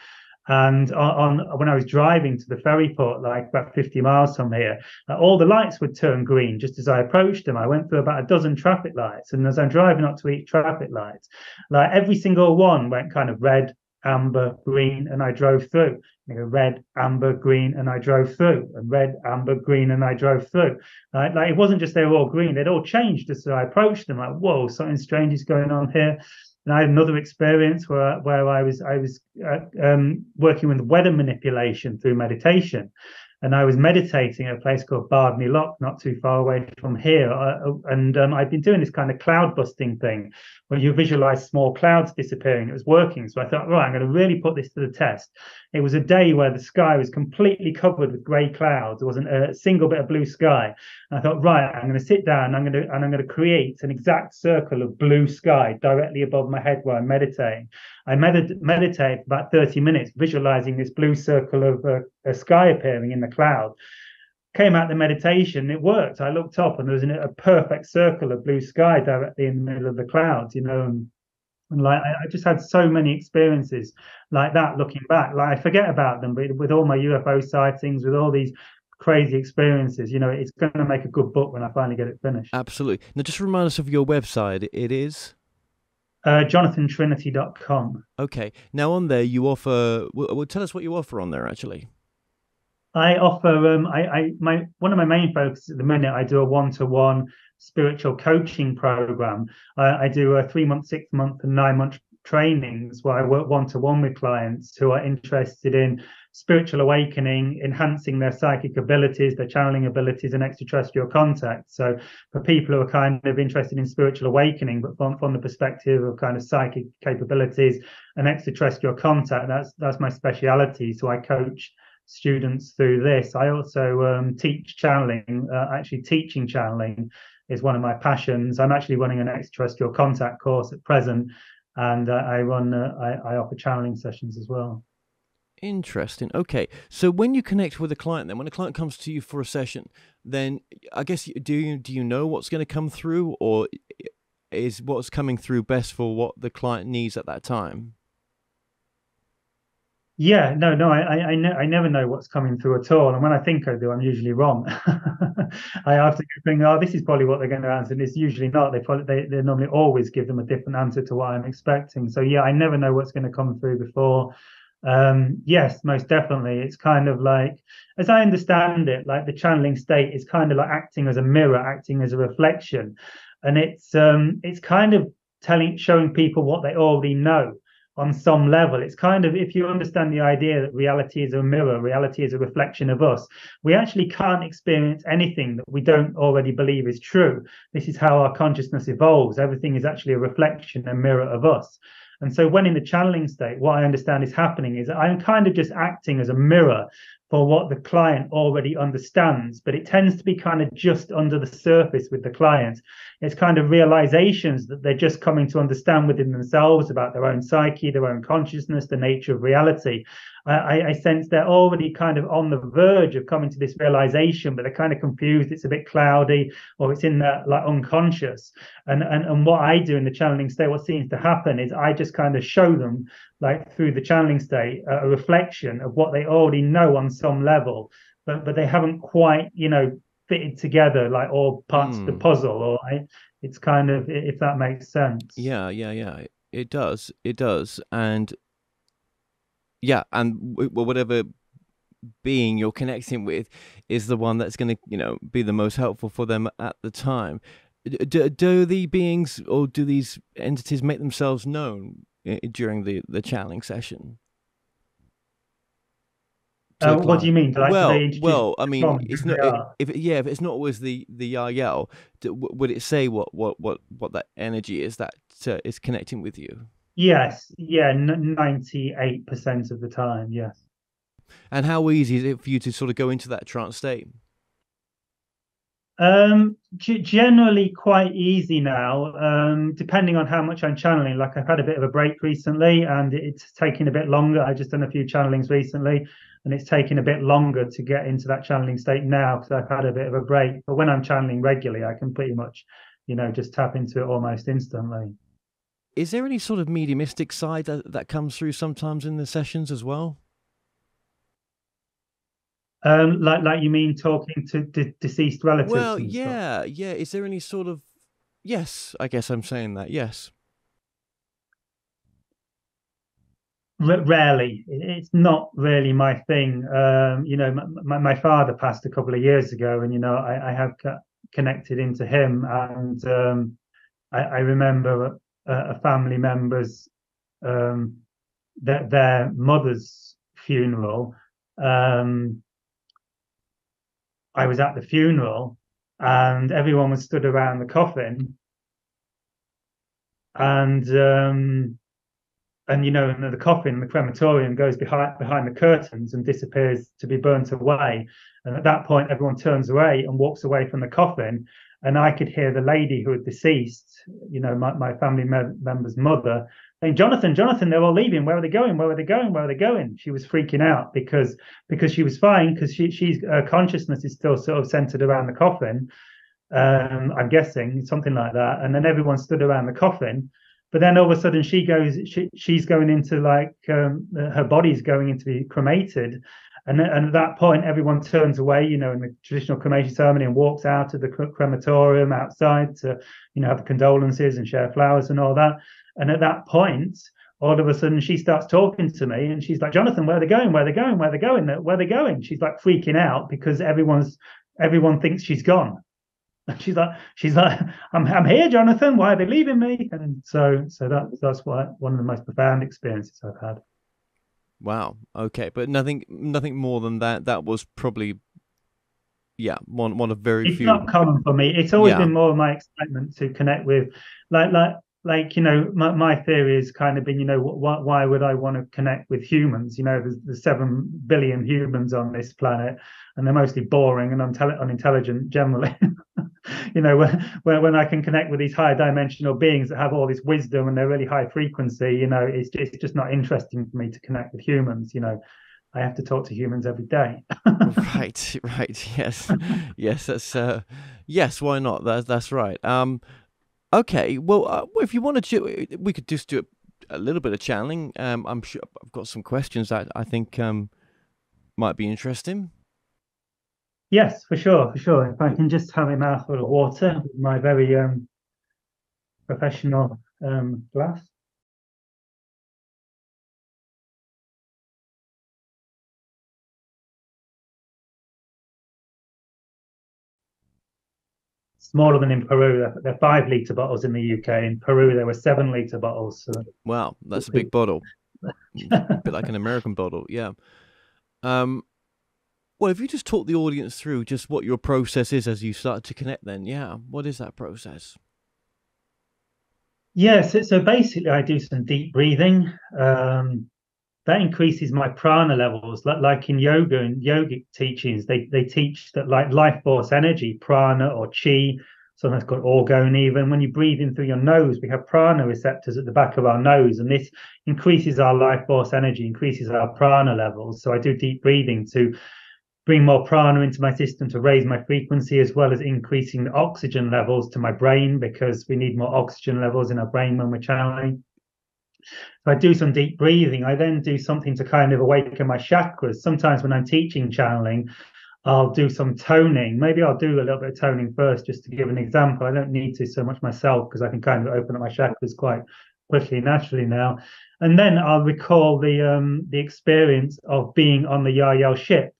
And on, on, when I was driving to the ferry port, like about 50 miles from here, uh, all the lights would turn green just as I approached them. I went through about a dozen traffic lights, and as I'm driving up to each traffic lights, like every single one went kind of red, amber, green, and I drove through. You know, red, amber, green, and I drove through, and red, amber, green, and I drove through. Like, like it wasn't just they were all green; they'd all changed as I approached them. Like, whoa, something strange is going on here. And I had another experience where where I was I was uh, um, working with weather manipulation through meditation, and I was meditating at a place called Bardney Lock, not too far away from here. Uh, and um, I'd been doing this kind of cloud busting thing where you visualize small clouds disappearing. It was working. So I thought, right, I'm going to really put this to the test. It was a day where the sky was completely covered with grey clouds. There wasn't a single bit of blue sky. And I thought, right, I'm going to sit down and I'm going to and I'm going to create an exact circle of blue sky directly above my head where I'm meditating. I medit- meditate about 30 minutes, visualizing this blue circle of uh, a sky appearing in the cloud came out the meditation, it worked. I looked up and there was a perfect circle of blue sky directly in the middle of the clouds, you know, and, and like I, I, just had so many experiences like that looking back. Like I forget about them, but with all my UFO sightings, with all these crazy experiences, you know, it's going to make a good book when I finally get it finished. Absolutely. Now, just remind us of your website. It is. Uh, jonathantrinity.com. Okay. Now on there, you offer. Well, well, tell us what you offer on there, actually. I offer um, I, I my one of my main focuses at the minute. I do a one-to-one spiritual coaching program. I, I do a three-month, six-month, and nine-month trainings where I work one-to-one with clients who are interested in spiritual awakening, enhancing their psychic abilities, their channeling abilities, and extraterrestrial contact. So for people who are kind of interested in spiritual awakening, but from, from the perspective of kind of psychic capabilities and extraterrestrial contact, that's that's my speciality. So I coach students through this. I also um, teach channeling. Uh, actually, teaching channeling is one of my passions. I'm actually running an extraterrestrial contact course at present, and uh, I run uh, I, I, offer channeling sessions as well. Interesting. Okay, so when you connect with a client, then when a client comes to you for a session, then I guess do you do you know what's going to come through, or is what's coming through best for what the client needs at that time? Yeah, no, no, I, I, I, ne- I never know what's coming through at all, and when I think I do, I'm usually wrong. I have to think, oh, this is probably what they're going to answer, and it's usually not. They probably they, they normally always give them a different answer to what I'm expecting. So yeah, I never know what's going to come through before. Um, yes, most definitely. It's kind of like, as I understand it, like the channeling state is kind of like acting as a mirror, acting as a reflection, and it's um, it's kind of telling, showing people what they already know on some level. It's kind of, if you understand the idea that reality is a mirror, reality is a reflection of us, we actually can't experience anything that we don't already believe is true. This is how our consciousness evolves. Everything is actually a reflection, a mirror of us. And so, when in the channeling state, what I understand is happening is I'm kind of just acting as a mirror for what the client already understands, but it tends to be kind of just under the surface with the client. It's kind of realizations that they're just coming to understand within themselves about their own psyche, their own consciousness, the nature of reality. I, I, sense they're already kind of on the verge of coming to this realization, but they're kind of confused. It's a bit cloudy, or it's in that like unconscious. And and and what I do in the channeling state, what seems to happen is I just kind of show them like through the channeling state a reflection of what they already know on some level, but but they haven't quite you know fitted together like all parts mm. of the hmm. puzzle. Or I, it's kind of if that makes sense. Yeah, yeah, yeah. It does. It does. And yeah, and whatever being you're connecting with is the one that's going to you know be the most helpful for them at the time do, do the beings or do these entities make themselves known during the the channeling session uh, what do you mean? Like, well, well, I mean, it's not. If, if, yeah, if it's not always the the Yahyel, would it say what what what what that energy is that uh, is connecting with you? Yes, yeah, ninety-eight percent of the time, yes. And how easy is it for you to sort of go into that trance state? Um, g- generally quite easy now, um, depending on how much I'm channeling. Like I've had a bit of a break recently, and it's taking a bit longer. I just done a few channelings recently, and it's taking a bit longer to get into that channeling state now because I've had a bit of a break. But when I'm channeling regularly, I can pretty much, you know, just tap into it almost instantly. Is there any sort of mediumistic side that, that comes through sometimes in the sessions as well? Um, like, like you mean talking to de- deceased relatives? Well, yeah, stuff? yeah. Is there any sort of yes? I guess I'm saying that. Yes. R- rarely, it's not really my thing. Um, you know, my, my father passed a couple of years ago, and you know, I, I have connected into him, and um, I, I, remember a, a family member's um, their, their mother's funeral. Um, I was at the funeral and everyone was stood around the coffin. And um, and you know, and the coffin, the crematorium goes behind behind the curtains and disappears to be burnt away. And at that point, everyone turns away and walks away from the coffin. And I could hear the lady who had deceased, you know, my, my family member's mother, saying, Jonathan, Jonathan, they're all leaving. Where are they going? Where are they going? Where are they going? She was freaking out because because she was fine because she she's her consciousness is still sort of centered around the coffin. Um, I'm guessing something like that. And then everyone stood around the coffin. But then all of a sudden she goes, she, she's going into like um, her body's going into be cremated. And, and at that point, everyone turns away, you know, in the traditional cremation ceremony and walks out of the crematorium outside to, you know, have condolences and share flowers and all that. And at that point, all of a sudden she starts talking to me and she's like, Jonathan, where are they going? Where are they going? Where are they going? Where are they going? She's like freaking out because everyone's everyone thinks she's gone. And she's like, she's like, I'm I'm here, Jonathan. Why are they leaving me? And so so that that's what one of the most profound experiences I've had. Wow. Okay, but nothing nothing more than that. That was probably yeah, one one of very it's few. It's not common for me. It's always yeah. been more of my excitement to connect with, like like like you know my, my theory has kind of been you know why, why would i want to connect with humans you know there's, there's seven billion humans on this planet and they're mostly boring and unintelligent generally you know when, when i can connect with these higher dimensional beings that have all this wisdom and they're really high frequency you know it's just, it's just not interesting for me to connect with humans you know I have to talk to humans every day. right, right, yes, yes, that's uh, yes. Why not? That's that's right. Um, Okay, well, uh, if you want to, we could just do a, a little bit of channeling. Um, I'm sure I've got some questions that I think um, might be interesting. Yes, for sure, for sure. If I can just have a mouthful of water with my very um, professional um, glass. Smaller than in Peru. They're, five liter bottles in the UK. In Peru, there were seven liter bottles. So wow, that's a big bottle. a bit like an American bottle, yeah. Um, well, if you just talk the audience through just what your process is as you start to connect, then yeah, what is that process? Yes, yeah, so, so, basically, I do some deep breathing. Um, that increases my prana levels. Like, like in yoga and yogic teachings they, they teach that like life force energy prana or chi sometimes called orgone even. When you breathe in through your nose we have prana receptors at the back of our nose and this increases our life force energy increases our prana levels. So i do deep breathing to bring more prana into my system to raise my frequency as well as increasing the oxygen levels to my brain because we need more oxygen levels in our brain when we're channeling if I do some deep breathing, I then do something to kind of awaken my chakras. Sometimes when I'm teaching channeling, I'll do some toning. Maybe I'll do a little bit of toning first, just to give an example. I don't need to so much myself because I can kind of open up my chakras quite quickly, naturally now. And then I'll recall the um, the experience of being on the Yahyel ship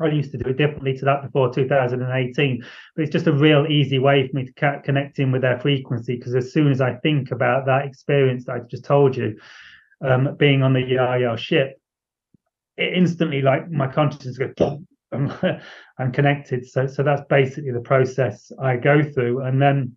I used to do it differently to that before 2018, but it's just a real easy way for me to connect in with their frequency because as soon as I think about that experience that I just told you, um, being on the Yahyel ship, it instantly like my consciousness goes, I'm, I'm connected. So so that's basically the process I go through, and then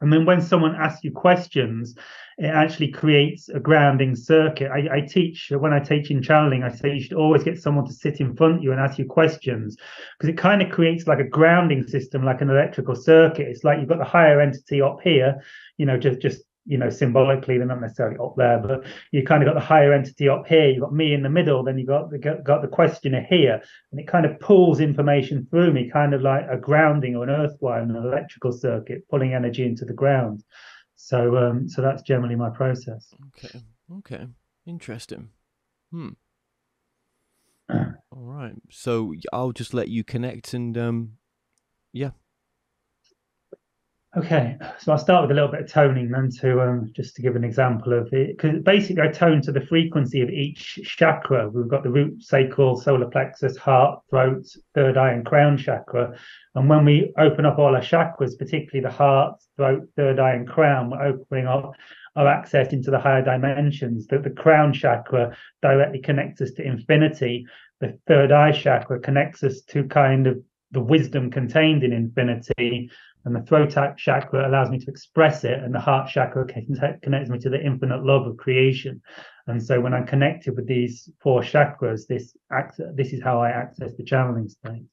And then when someone asks you questions, it actually creates a grounding circuit. I, I, teach when I teach in channeling, I say you should always get someone to sit in front of you and ask you questions because it kind of creates like a grounding system, like an electrical circuit. It's like you've got the higher entity up here, you know, just just you know, symbolically, they're not necessarily up there, but you kind of got the higher entity up here. You've got me in the middle, then you got the got the questioner here, and it kind of pulls information through me, kind of like a grounding or an earth wire, an electrical circuit, pulling energy into the ground. So, um, so that's generally my process. Okay. Okay. Interesting. Hmm. All right. So I'll just let you connect and um, yeah, Okay, so I'll start with a little bit of toning then to um, just to give an example of it. Because basically, I tone to the frequency of each chakra. We've got the root, sacral, solar plexus, heart, throat, third eye, and crown chakra. And when we open up all our chakras, particularly the heart, throat, third eye, and crown, we're opening up our access into the higher dimensions. That the crown chakra directly connects us to infinity. The third eye chakra connects us to kind of the wisdom contained in infinity and the throat chakra allows me to express it and the heart chakra connects me to the infinite love of creation. And so when i'm connected with these four chakras this this is how i access the channeling state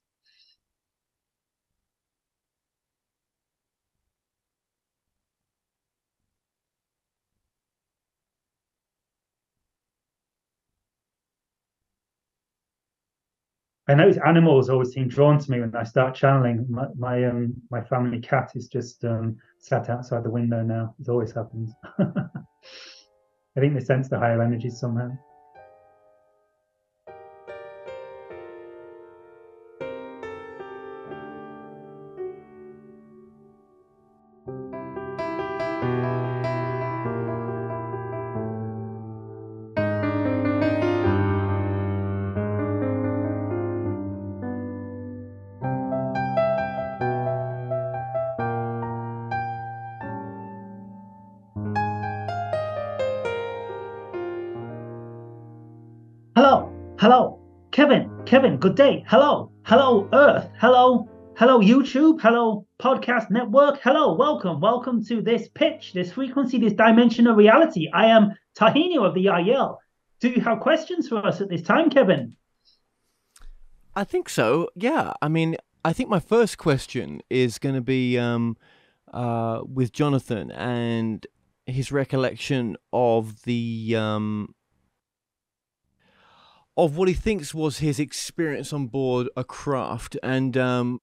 I notice animals always seem drawn to me when I start channeling. My my, um, my family cat is just um, sat outside the window now. It always happens. I think they sense the higher energies somehow. Kevin. Good day. Hello. Hello, Earth. Hello. Hello, YouTube. Hello, Podcast Network. Hello, welcome. Welcome to this pitch, this frequency, this dimension of reality. I am Tahini of the Yahyel. Do you have questions for us at this time, Kevin? I think so. Yeah. I mean, I think my first question is going to be um, uh, with Jonathan and his recollection of the um, of what he thinks was his experience on board a craft, and um,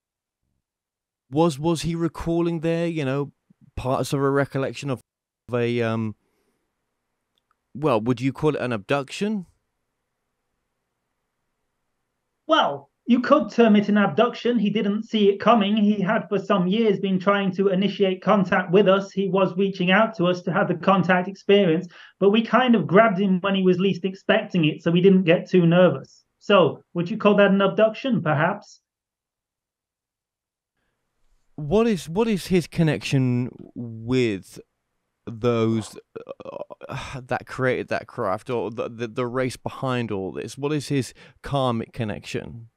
was was he recalling there, you know, parts of a recollection of a um, well, would you call it an abduction? Well, you could term it an abduction. He didn't see it coming. He had for some years been trying to initiate contact with us. He was reaching out to us to have the contact experience, but we kind of grabbed him when he was least expecting it, so we didn't get too nervous. So, would you call that an abduction, perhaps? What is what is his connection with those uh, that created that craft or the, the the race behind all this? What is his karmic connection?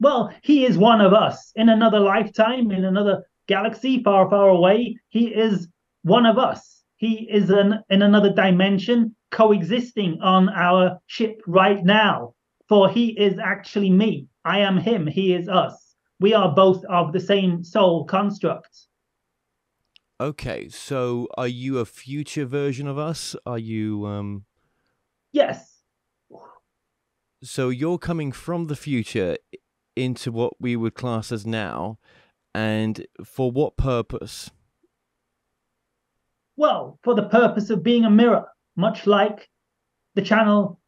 Well, he is one of us in another lifetime, in another galaxy far, far away. He is one of us. He is an, in another dimension coexisting on our ship right now. For he is actually me. I am him. He is us. We are both of the same soul construct. Okay, so are you a future version of us? Are you um Yes. So you're coming from the future into what we would class as now, and for what purpose? Well, for the purpose of being a mirror, much like the channel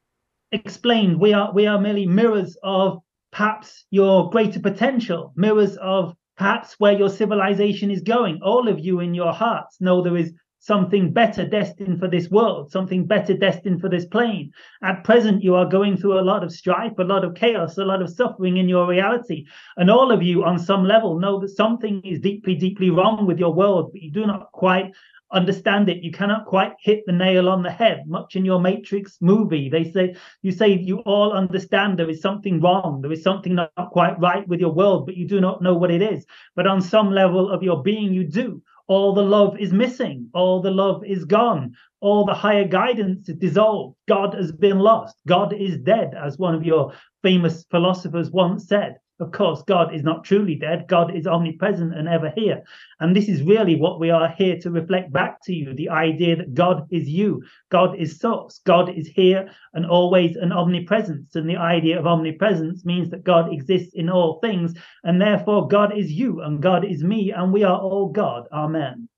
explained, we are we are merely mirrors of perhaps your greater potential, mirrors of perhaps where your civilization is going. All of you in your hearts know there is something better destined for this world, something better destined for this plane. At present, you are going through a lot of strife, a lot of chaos, a lot of suffering in your reality. And all of you, on some level, know that something is deeply, deeply wrong with your world, but you do not quite understand it you cannot quite hit the nail on the head much in your matrix movie they say you say you all understand there is something wrong there is something not quite right with your world but you do not know what it is but on some level of your being you do all the love is missing, all the love is gone, all the higher guidance is dissolved, God has been lost, God is dead, as one of your famous philosophers once said. Of course, God is not truly dead. God is omnipresent and ever here. And this is really what we are here to reflect back to you the idea that God is you, God is source, God is here and always an omnipresence. And the idea of omnipresence means that God exists in all things, and therefore God is you and God is me, and we are all God. Amen.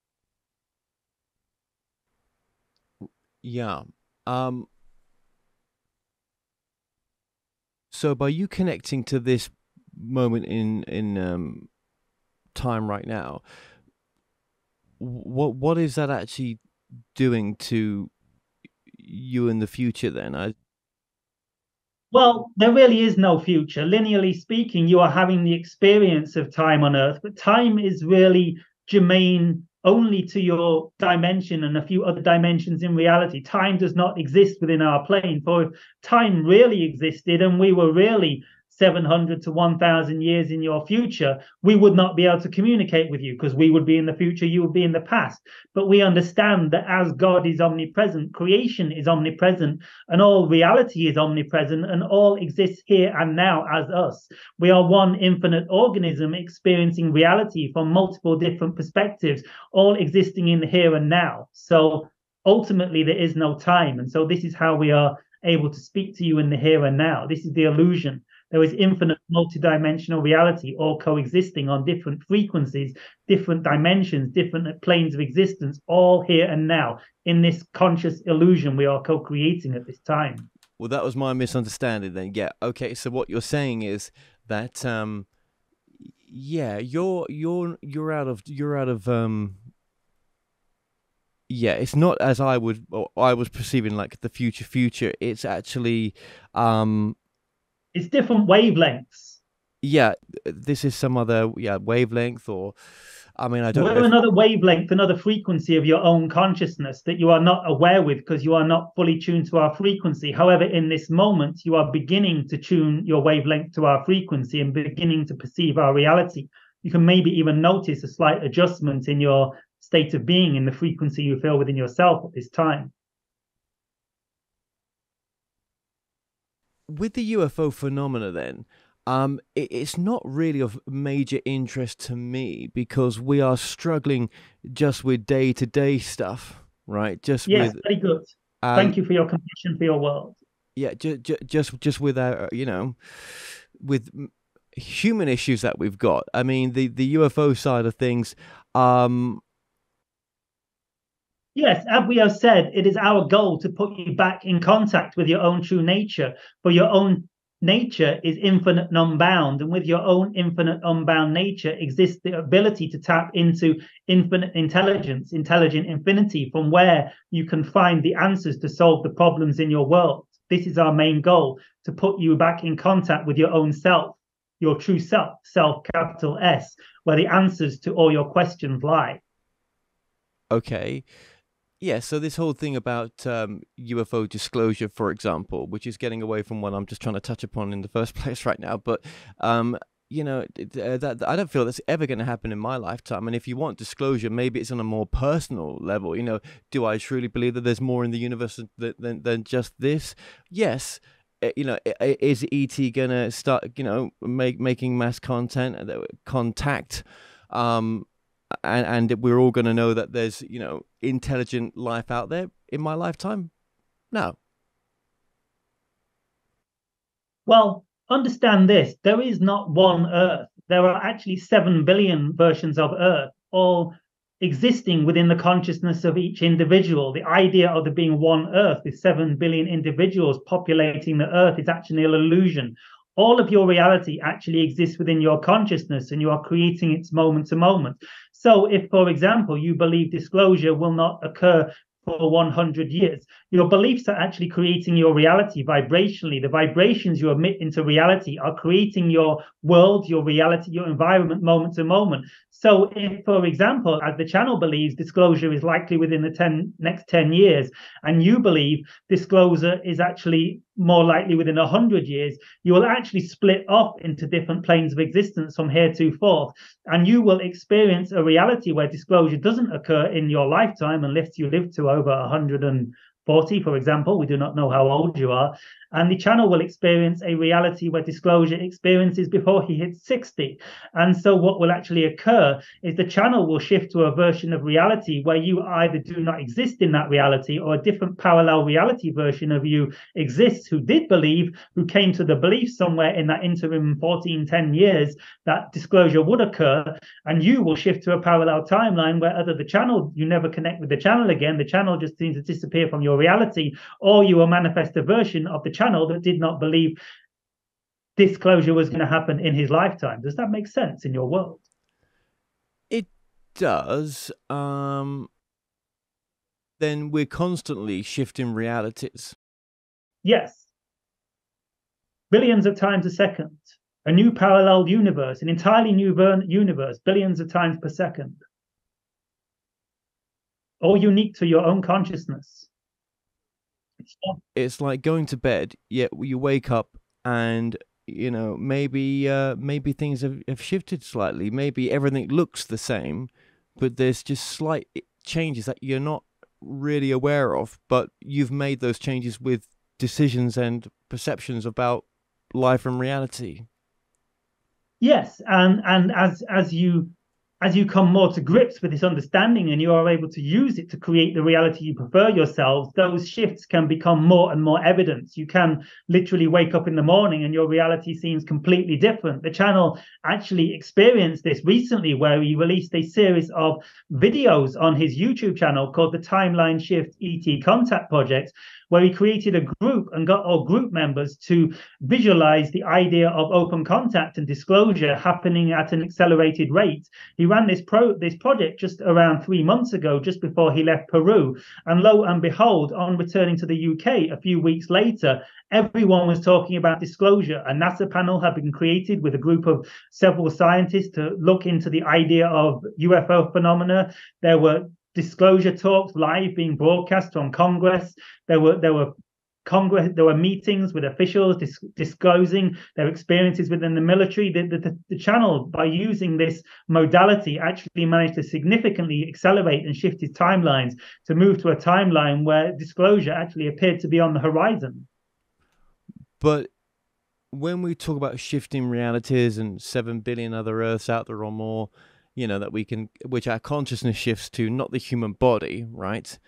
Yeah. Um, so by you connecting to this moment in in um, time right now, what what is that actually doing to you in the future? Then I. Well, there really is no future. Linearly speaking, you are having the experience of time on Earth, but time is really germane only to your dimension and a few other dimensions in reality. Time does not exist within our plane. For if time really existed and we were really 700 to 1000 years in your future, we would not be able to communicate with you because we would be in the future, you would be in the past. But we understand that as God is omnipresent, creation is omnipresent, and all reality is omnipresent, and all exists here and now as us. We are one infinite organism experiencing reality from multiple different perspectives, all existing in the here and now. So ultimately, there is no time. And so this is how we are able to speak to you in the here and now. This is the illusion there is infinite multidimensional reality all coexisting on different frequencies, different dimensions, different planes of existence, all here and now in this conscious illusion we are co creating at this time. Well, that was my misunderstanding then. Yeah. Okay. So what you're saying is that, um, yeah, you're you're you're out of you're out of um yeah, it's not as I would I was perceiving like the future future. It's actually um it's different wavelengths. Yeah, this is some other yeah wavelength or. I mean, I don't We're another wavelength, another frequency of your own consciousness that you are not aware with because you are not fully tuned to our frequency. However, in this moment, you are beginning to tune your wavelength to our frequency and beginning to perceive our reality. You can maybe even notice a slight adjustment in your state of being, in the frequency you feel within yourself at this time. With the UFO phenomena, then, um, it, it's not really of major interest to me because we are struggling just with day to day stuff, right? Just yes, with, very good. Um, Thank you for your compassion for your world. Yeah, just just just with our, you know, with human issues that we've got. I mean, the the UFO side of things. Um, Yes, as we have said, it is our goal to put you back in contact with your own true nature, for your own nature is infinite and unbound. And with your own infinite, unbound nature exists the ability to tap into infinite intelligence, intelligent infinity, from where you can find the answers to solve the problems in your world. This is our main goal to put you back in contact with your own self, your true self, self capital S, where the answers to all your questions lie. Okay. Yeah, so this whole thing about um, UFO disclosure, for example, which is getting away from what I'm just trying to touch upon in the first place right now, but um, you know uh, that I don't feel that's ever going to happen in my lifetime. And if you want disclosure, maybe it's on a more personal level. You know, do I truly believe that there's more in the universe than than, than just this? Yes. Uh, you know, is ET gonna start? You know, make making mass content, uh, contact, um, and and we're all going to know that there's you know intelligent life out there in my lifetime? No. Well, understand this: there is not one Earth. There are actually seven billion versions of Earth, all existing within the consciousness of each individual. The idea of there being one Earth with seven billion individuals populating the Earth is actually an illusion all of your reality actually exists within your consciousness and you are creating its moment to moment. So, if, for example, you believe disclosure will not occur for 100 years. Your beliefs are actually creating your reality vibrationally. The vibrations you emit into reality are creating your world, your reality, your environment moment to moment. So, if, for example, as the channel believes disclosure is likely within the 10, next 10 years, and you believe disclosure is actually more likely within a hundred years, you will actually split off into different planes of existence from here to forth, and you will experience a reality where disclosure doesn't occur in your lifetime unless you live to over a hundred and 40, for example, we do not know how old you are, and the channel will experience a reality where disclosure experiences before he hits 60. And so, what will actually occur is the channel will shift to a version of reality where you either do not exist in that reality or a different parallel reality version of you exists who did believe, who came to the belief somewhere in that interim 14, 10 years that disclosure would occur. And you will shift to a parallel timeline where either the channel, you never connect with the channel again, the channel just seems to disappear from your reality, or you will manifest a version of the channel that did not believe disclosure was going to happen in his lifetime. Does that make sense in your world? It does. Um, then we're constantly shifting realities. Yes. Billions of times a second. A new parallel universe, an entirely new universe, billions of times per second. All unique to your own consciousness it's like going to bed yet you wake up and you know maybe uh maybe things have, have shifted slightly. Maybe everything looks the same but there's just slight changes that you're not really aware of but you've made those changes with decisions and perceptions about life and reality. Yes and and as as you as you come more to grips with this understanding and you are able to use it to create the reality you prefer yourselves, those shifts can become more and more evident. You can literally wake up in the morning and your reality seems completely different. The channel actually experienced this recently, where he released a series of videos on his YouTube channel called the Timeline Shift ET Contact Project, where he created a group and got all group members to visualize the idea of open contact and disclosure happening at an accelerated rate. He ran this pro this project just around three months ago, just before he left Peru. And lo and behold, on returning to the UK a few weeks later, everyone was talking about disclosure. A NASA panel had been created with a group of several scientists to look into the idea of UFO phenomena. There were disclosure talks live being broadcast on Congress. There were there were Congress, there were meetings with officials dis- disclosing their experiences within the military. The, the, the, channel, by using this modality, actually managed to significantly accelerate and shift his timelines to move to a timeline where disclosure actually appeared to be on the horizon. But when we talk about shifting realities and 7 billion other Earths out there or more, you know that we can which our consciousness shifts to not the human body right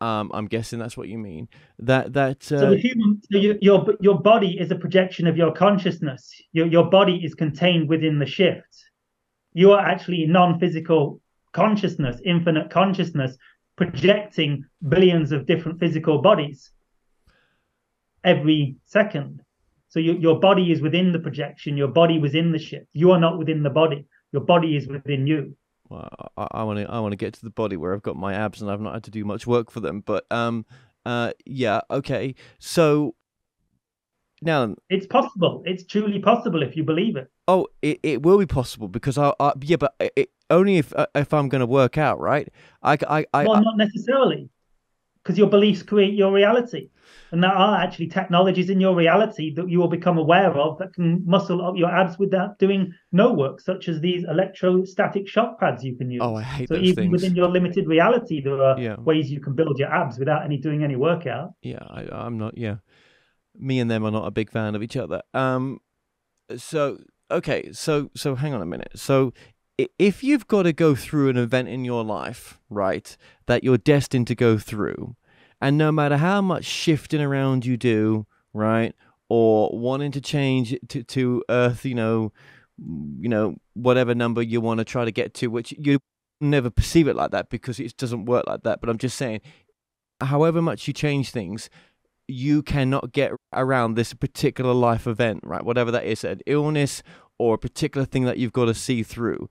um i'm guessing that's what you mean. That that uh... so the human so your, your your body is a projection of your consciousness. Your your body is contained within the shift. You are actually non-physical consciousness infinite consciousness projecting billions of different physical bodies every second. So your, your body is within the projection. Your body was in the shift. You are not within the body. Your body is within you. Well, I want to I want to get to the body where I've got my abs and I've not had to do much work for them. But um, uh, yeah, okay. So now it's possible. It's truly possible if you believe it. Oh, it, it will be possible because I, I yeah, but it, only if uh, if I'm going to work out, right? I I I. Well, not necessarily, because your beliefs create your reality. And there are actually technologies in your reality that you will become aware of that can muscle up your abs without doing no work, such as these electrostatic shock pads you can use. Oh, I hate so those even things. within your limited reality, there are yeah. ways you can build your abs without any doing any workout. Yeah, I, I'm not. Yeah, me and them are not a big fan of each other. Um, so okay, so so hang on a minute. So if you've got to go through an event in your life, right, that you're destined to go through, and no matter how much shifting around you do, right, or wanting to change to, to Earth, you know, mm, you know, whatever number you want to try to get to, which you never perceive it like that because it doesn't work like that. But I'm just saying, however much you change things, you cannot get around this particular life event, right? Whatever that is, an illness or a particular thing that you've got to see through.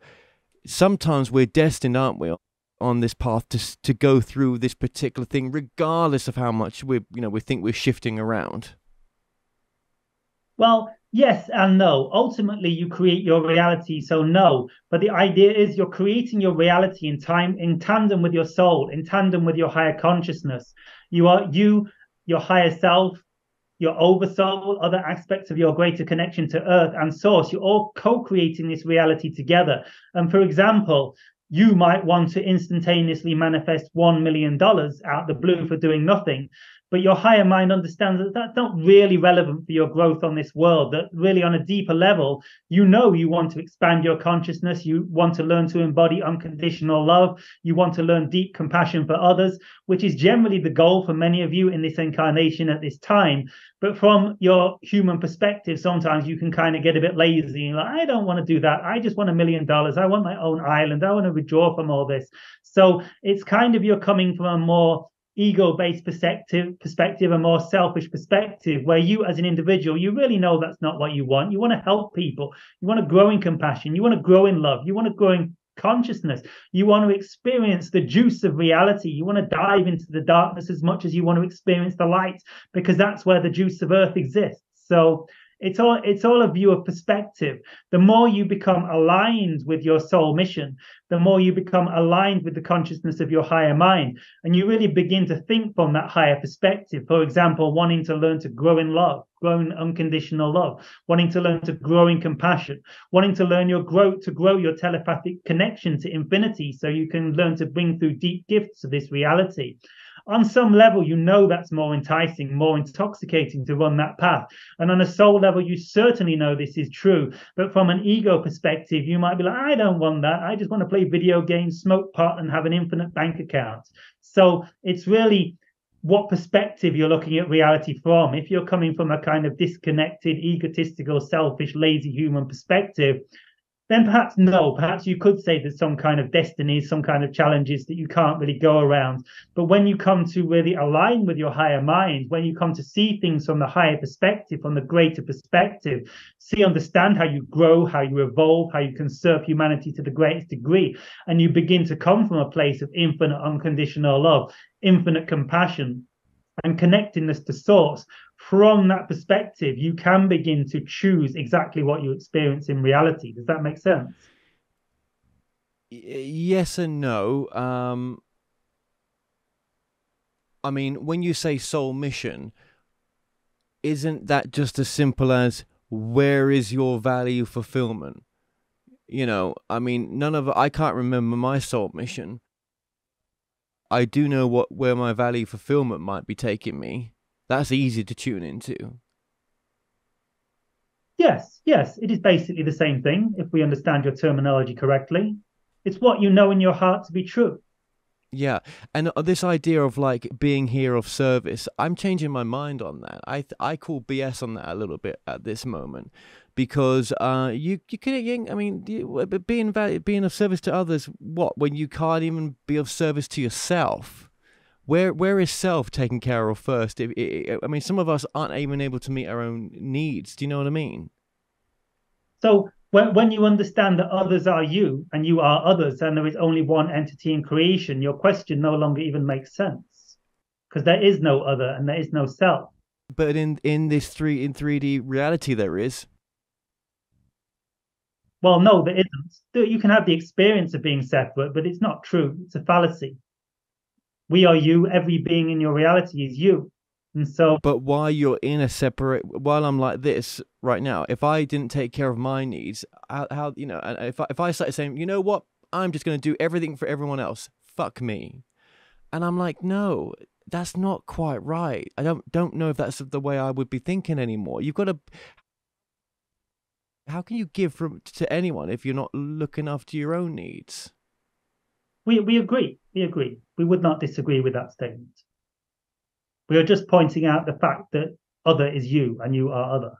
Sometimes we're destined, aren't we, on this path to to go through this particular thing, regardless of how much we you know we think we're shifting around? Well, yes and no. Ultimately, you create your reality, so no. But the idea is you're creating your reality in time, in tandem with your soul, in tandem with your higher consciousness. You are you, your higher self, your oversoul, other aspects of your greater connection to earth and source. You're all co creating this reality together. And for example, you might want to instantaneously manifest $1 million out the blue for doing nothing but your higher mind understands that that's not really relevant for your growth on this world that really on a deeper level you know you want to expand your consciousness you want to learn to embody unconditional love you want to learn deep compassion for others which is generally the goal for many of you in this incarnation at this time. But from your human perspective sometimes you can kind of get a bit lazy and like i don't want to do that. I just want a million dollars. I want my own island. I want to withdraw from all this. So it's kind of you're coming from a more ego-based perspective perspective a more selfish perspective where you as an individual you really know that's not what you want. You want to help people. You want to grow in compassion. You want to grow in love. You want to grow in consciousness. You want to experience the juice of reality. You want to dive into the darkness as much as you want to experience the light because that's where the juice of earth exists. So it's all it's all a view of perspective. The more you become aligned with your soul mission, the more you become aligned with the consciousness of your higher mind, and you really begin to think from that higher perspective. For example, wanting to learn to grow in love, grow in unconditional love, wanting to learn to grow in compassion, wanting to learn your growth to grow your telepathic connection to infinity, so you can learn to bring through deep gifts to this reality on some level, you know that's more enticing, more intoxicating to run that path. And on a soul level, you certainly know this is true. But from an ego perspective, you might be like, I don't want that. I just want to play video games, smoke pot, and have an infinite bank account. So it's really what perspective you're looking at reality from. If you're coming from a kind of disconnected, egotistical, selfish, lazy human perspective, then perhaps no, perhaps you could say there's some kind of destinies, some kind of challenges that you can't really go around. But when you come to really align with your higher mind, when you come to see things from the higher perspective, from the greater perspective, see, understand how you grow, how you evolve, how you can serve humanity to the greatest degree, and you begin to come from a place of infinite unconditional love, infinite compassion, and connectedness to source, from that perspective, you can begin to choose exactly what you experience in reality. Does that make sense? Yes and no. Um, I mean, when you say soul mission, isn't that just as simple as where is your value fulfillment? You know, I mean, none of I can't remember my soul mission. I do know what where my value fulfillment might be taking me that's easy to tune into. Yes, yes, it is basically the same thing if we understand your terminology correctly. It's what you know in your heart to be true. Yeah, and uh, this idea of like being here of service, I'm changing my mind on that. I I call BS on that a little bit at this moment because uh you you can I mean being being of service to others what when you can't even be of service to yourself where where is self taken care of first? If, I mean, some of us aren't even able to meet our own needs. Do you know what I mean? So when when you understand that others are you and you are others, and there is only one entity in creation, your question no longer even makes sense because there is no other and there is no self. But in in this three in three D reality, there is. Well, no, there isn't. You can have the experience of being separate, but it's not true. It's a fallacy we are you every being in your reality is you. And so but while you're in a separate while i'm like this right now if i didn't take care of my needs how, how you know if I, if I started saying you know what? I'm just going to do everything for everyone else. Fuck me. And i'm like no that's not quite right. I don't don't know if that's the way i would be thinking anymore. You've got to how can you give from to anyone if you're not looking after your own needs we we agree. We agree. We would not disagree with that statement. We are just pointing out the fact that other is you and you are other.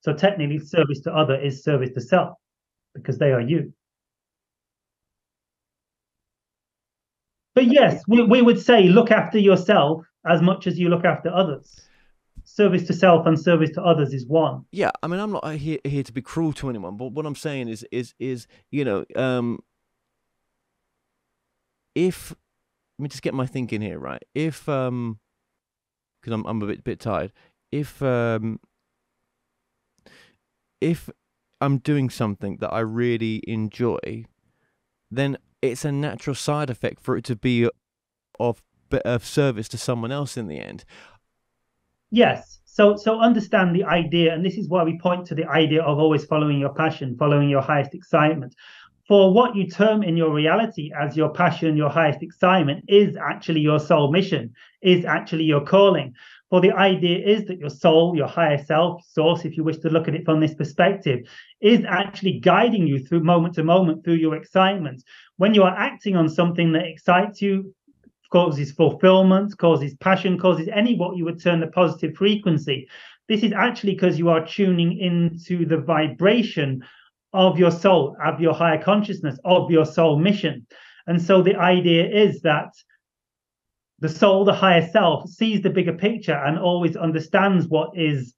So technically, service to other is service to self because they are you. But yes, we, we would say look after yourself as much as you look after others. Service to self and service to others is one. Yeah, I mean, I'm not here, here to be cruel to anyone, but what I'm saying is, is, is you know, um, if let me just get my thinking here right if um because I'm, I'm a bit bit tired if um if i'm doing something that i really enjoy then it's a natural side effect for it to be of of service to someone else in the end Yes. So so understand the idea, and this is why we point to the idea of always following your passion, following your highest excitement. For what you term in your reality as your passion, your highest excitement, is actually your soul mission, is actually your calling. For the idea is that your soul, your higher self, source, if you wish to look at it from this perspective, is actually guiding you through moment to moment through your excitement. When you are acting on something that excites you, causes fulfillment, causes passion, causes any what you would term the positive frequency. This is actually because you are tuning into the vibration of your soul, of your higher consciousness, of your soul mission. And so the idea is that the soul, the higher self, sees the bigger picture and always understands what is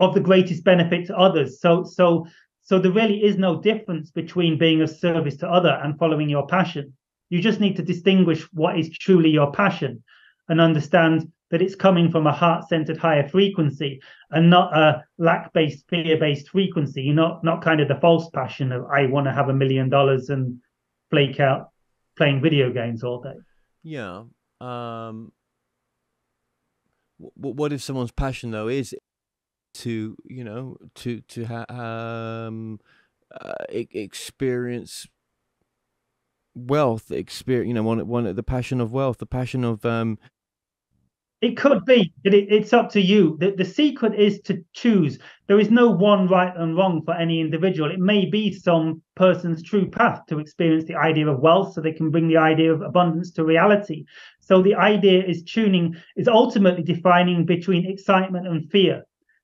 of the greatest benefit to others. So, so, so there really is no difference between being of service to other and following your passion. You just need to distinguish what is truly your passion and understand that it's coming from a heart-centered higher frequency and not a lack-based, fear-based frequency. Not not kind of the false passion of I want to have a million dollars and flake out playing video games all day. Yeah. Um, w- what if someone's passion though is to you know to to ha- um, uh, experience wealth experience you know one one the passion of wealth the passion of um it could be it, it's up to you. The, the secret is to choose. There is no one right and wrong for any individual. It may be some person's true path to experience the idea of wealth so they can bring the idea of abundance to reality. So the idea is tuning is ultimately defining between excitement and fear.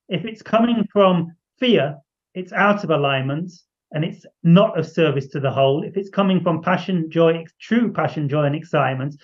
If it's coming from fear it's out of alignment and it's not of service to the whole, if it's coming from passion, joy, true passion, joy, and excitement,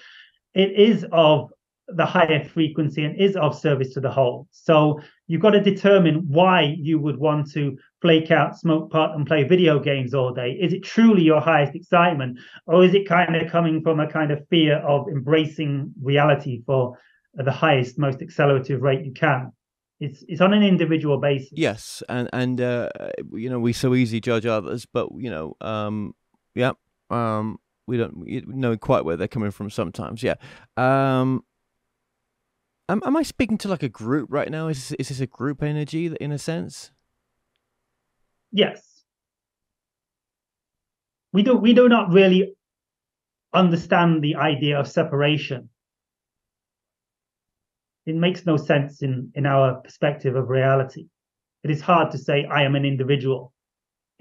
it is of the higher frequency and is of service to the whole. So you've got to determine why you would want to flake out, smoke pot, and play video games all day. Is it truly your highest excitement, or is it kind of coming from a kind of fear of embracing reality for the highest, most accelerative rate you can? It's it's on an individual basis. Yes, and and uh, you know we so easily judge others, but you know, um, yeah, um, we don't know quite where they're coming from sometimes. Yeah. Um, am, am I speaking to like a group right now? Is is this a group energy in a sense? Yes. We do we do not really understand the idea of separation it makes no sense in in our perspective of reality. It is hard to say I am an individual.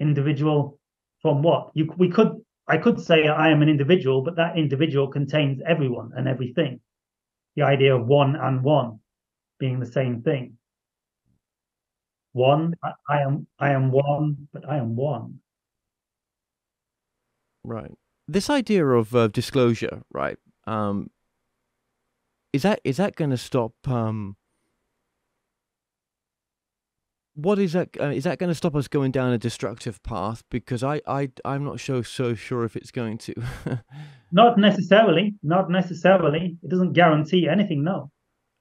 Individual from what? You we could I could say I am an individual, but that individual contains everyone and everything. The idea of one and one being the same thing. One, I, am I am one, but I am one. Right. This idea of uh, disclosure, right? Um, is that is that going to stop? Um, what is that? Uh, is that going to stop us going down a destructive path? Because I, I, I'm not so so sure if it's going to. not necessarily. Not necessarily. It doesn't guarantee anything. No.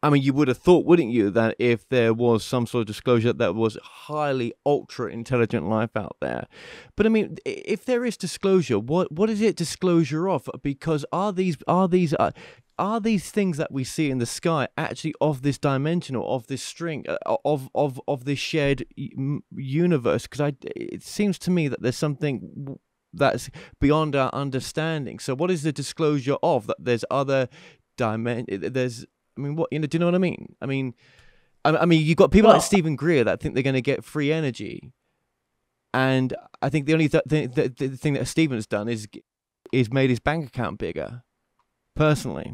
I mean, you would have thought, wouldn't you, that if there was some sort of disclosure that was highly ultra intelligent life out there, but I mean, if there is disclosure, what what is it disclosure of? Because are these are these uh, are these things that we see in the sky actually of this dimension or of this string uh, of of of this shared universe? Because i it seems to me that there's something that's beyond our understanding. So what is the disclosure of that there's other dimension there's i mean what you know do you know what i mean? I mean i, I mean you've got people well, like Steven Greer that think they're going to get free energy. And i think the only th- th- th- the thing that Steven's done is is made his bank account bigger personally.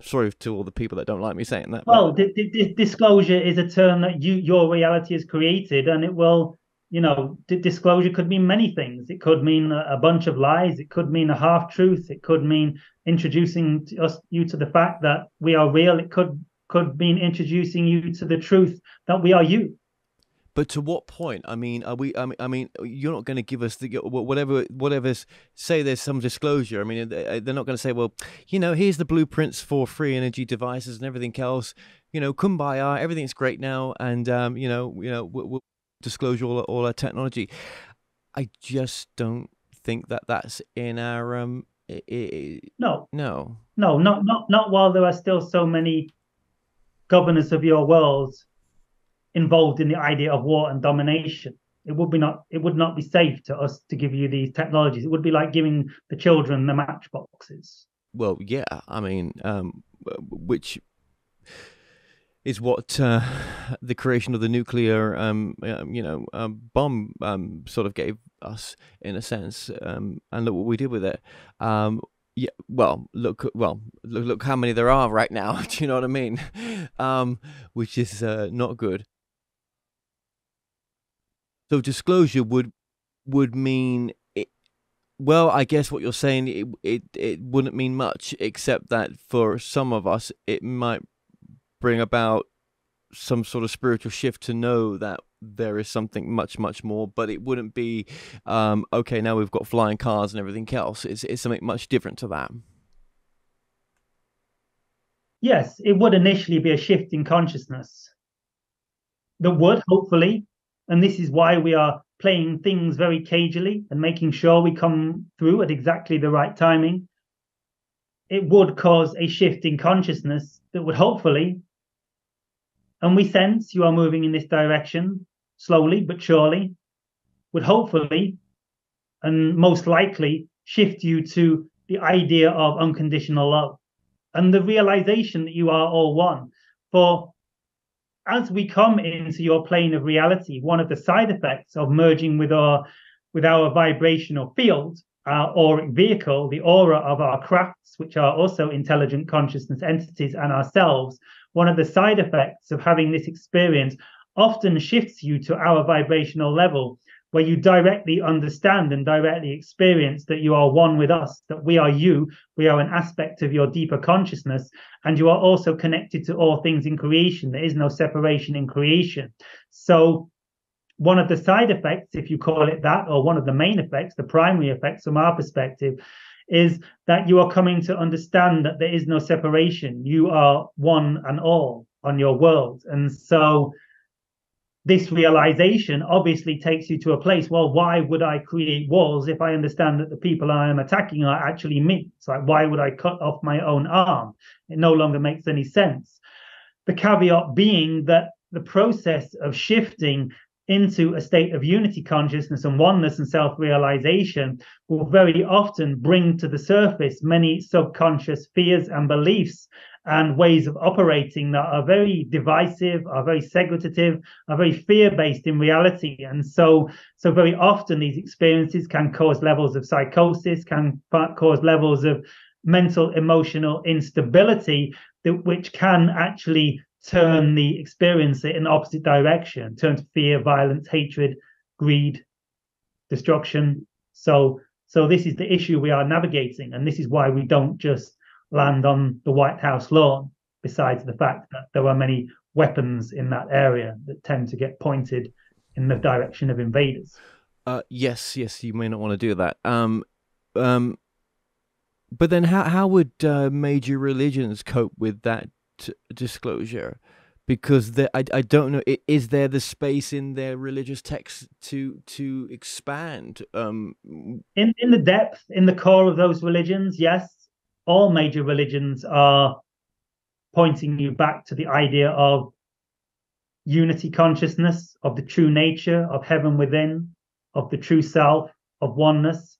Sorry to all the people that don't like me saying that. Well, d- d- disclosure is a term that you your reality has created, and it will, you know, d- disclosure could mean many things. It could mean a, a bunch of lies. It could mean a half truth. It could mean introducing to us you to the fact that we are real. It could could mean introducing you to the truth that we are you. But to what point? I mean, are we? I mean, I mean you're not going to give us the whatever, whatever's. Say there's some disclosure. I mean, they're not going to say, well, you know, here's the blueprints for free energy devices and everything else. You know, kumbaya, everything's great now, and um, you know, you know, we'll, we'll disclose all all our technology. I just don't think that that's in our um It, it, no, no, no, not not not while there are still so many governors of your world involved in the idea of war and domination. It would be not it would not be safe to us to give you these technologies. It would be like giving the children the matchboxes. Well, yeah, I mean, um, which is what uh, the creation of the nuclear, um, um, you know, um, bomb sort of gave us in a sense, um, and look what we did with it. Um, yeah, well, look, well, look, look how many there are right now. Do you know what I mean? which is uh, not good. So disclosure would would mean it, well, I guess what you're saying it, it it wouldn't mean much except that for some of us it might bring about some sort of spiritual shift to know that there is something much much more but it wouldn't be um, okay now we've got flying cars and everything else. It's, it's something much different to that. Yes it would initially be a shift in consciousness that would hopefully and this is why we are playing things very cagily and making sure we come through at exactly the right timing it would cause a shift in consciousness that would hopefully and we sense you are moving in this direction slowly but surely, would hopefully and most likely shift you to the idea of unconditional love and the realization that you are all one. For as we come into your plane of reality, one of the side effects of merging with our with our vibrational field, our auric vehicle, the aura of our crafts, which are also intelligent consciousness entities and ourselves, one of the side effects of having this experience often shifts you to our vibrational level where you directly understand and directly experience that you are one with us, that we are you, we are an aspect of your deeper consciousness, and you are also connected to all things in creation. There is no separation in creation. So, one of the side effects, if you call it that, or one of the main effects, the primary effects from our perspective, is that you are coming to understand that there is no separation. You are one and all on your world. And so this realization obviously takes you to a place well why would i create walls if i understand that the people i am attacking are actually me? It's like why would i cut off my own arm? It no longer makes any sense. The caveat being that the process of shifting into a state of unity consciousness and oneness and self realization will very often bring to the surface many subconscious fears and beliefs and ways of operating that are very divisive, are very segregative, are very fear-based in reality. And so, so very often these experiences can cause levels of psychosis, can cause levels of mental emotional instability that which can actually turn the experience in the opposite direction, turn to fear, violence, hatred, greed, destruction. So so this is the issue we are navigating, and this is why we don't just land on the White House lawn, besides the fact that there are many weapons in that area that tend to get pointed in the direction of invaders. Uh, yes, yes, you may not want to do that. Um, um, but then, how how would uh, major religions cope with that disclosure? Because the, I I don't know. Is there the space in their religious texts to to expand? Um, in in the depth, in the core of those religions, yes all major religions are pointing you back to the idea of unity consciousness, of the true nature, of heaven within, of the true self, of oneness.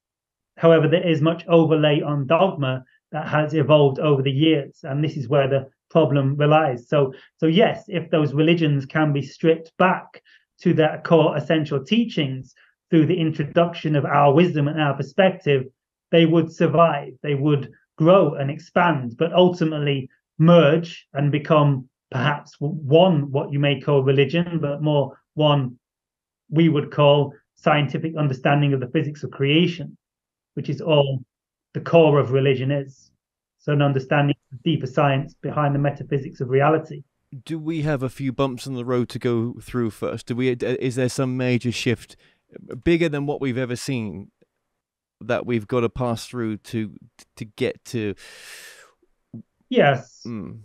However, there is much overlay on dogma that has evolved over the years, and this is where the problem relies. So, so yes, if those religions can be stripped back to their core essential teachings through the introduction of our wisdom and our perspective, they would survive. They would grow and expand, but ultimately merge and become perhaps one what you may call religion, but more one we would call scientific understanding of the physics of creation, which is all the core of religion is. So an understanding of deeper science behind the metaphysics of reality. Do we have a few bumps on the road to go through first? Do we? Is there some major shift, bigger than what we've ever seen, that we've got to pass through to to get to yes. Mm.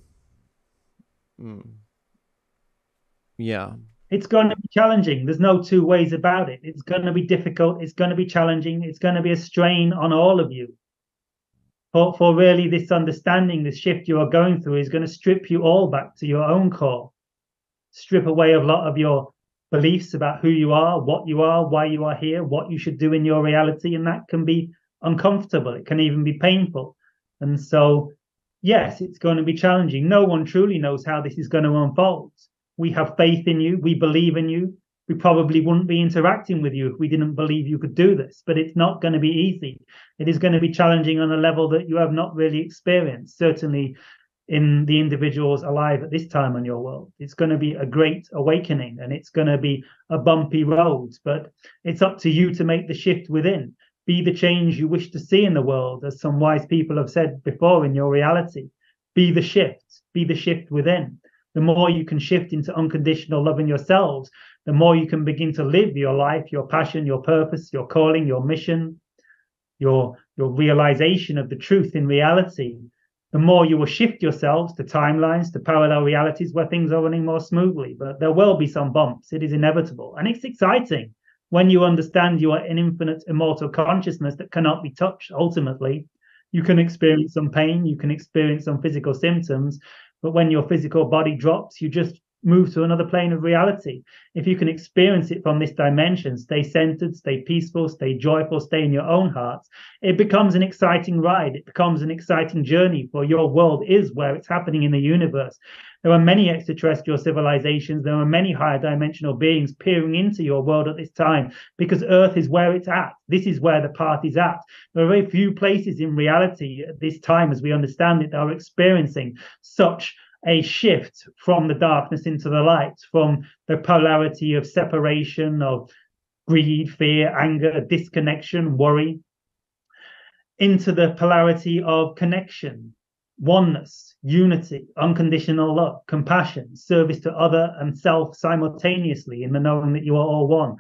Mm. yeah. It's going to be challenging. There's no two ways about it. It's going to be difficult. It's going to be challenging. It's going to be a strain on all of you. For, for really this understanding, this shift you are going through is going to strip you all back to your own core, strip away a lot of your beliefs about who you are, what you are, why you are here, what you should do in your reality. And that can be uncomfortable. It can even be painful. And so, yes, it's going to be challenging. No one truly knows how this is going to unfold. We have faith in you. We believe in you. We probably wouldn't be interacting with you if we didn't believe you could do this, but it's not going to be easy. It is going to be challenging on a level that you have not really experienced. Certainly, in the individuals alive at this time in your world. It's going to be a great awakening and it's going to be a bumpy road, but it's up to you to make the shift within. Be the change you wish to see in the world, as some wise people have said before in your reality. Be the shift, be the shift within. The more you can shift into unconditional love in yourselves, the more you can begin to live your life, your passion, your purpose, your calling, your mission, your, your realization of the truth in reality the more you will shift yourselves to timelines, to parallel realities where things are running more smoothly. But there will be some bumps. It is inevitable. And it's exciting when you understand you are an infinite, immortal consciousness that cannot be touched ultimately. You can experience some pain, you can experience some physical symptoms, but when your physical body drops, you just move to another plane of reality. If you can experience it from this dimension, stay centered, stay peaceful, stay joyful, stay in your own hearts, it becomes an exciting ride. It becomes an exciting journey for your world is where it's happening in the universe. There are many extraterrestrial civilizations, there are many higher dimensional beings peering into your world at this time because Earth is where it's at. This is where the party's at. There are very few places in reality at this time, as we understand it, that are experiencing such a shift from the darkness into the light, from the polarity of separation, of greed, fear, anger, disconnection, worry, into the polarity of connection, oneness, unity, unconditional love, compassion, service to other and self simultaneously in the knowing that you are all one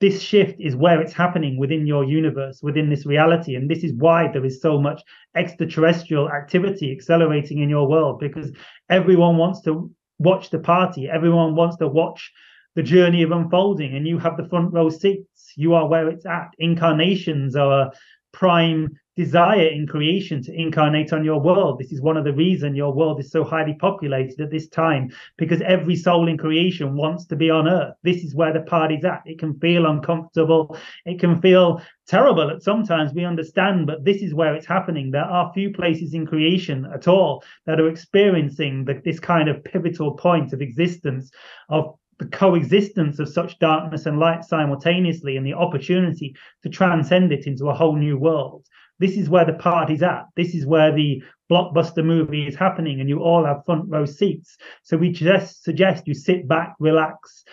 this shift is where it's happening within your universe, within this reality. And this is why there is so much extraterrestrial activity accelerating in your world because everyone wants to watch the party, everyone wants to watch the journey of unfolding, and you have the front row seats. You are where it's at. Incarnations are prime desire in creation to incarnate on your world. This is one of the reasons your world is so highly populated at this time, because every soul in creation wants to be on earth. This is where the party's at. It can feel uncomfortable. It can feel terrible at sometimes we understand, but this is where it's happening. There are few places in creation at all that are experiencing the, this kind of pivotal point of existence of the coexistence of such darkness and light simultaneously and the opportunity to transcend it into a whole new world. This is where the party's at. This is where the blockbuster movie is happening, and you all have front row seats. So we just suggest you sit back, relax,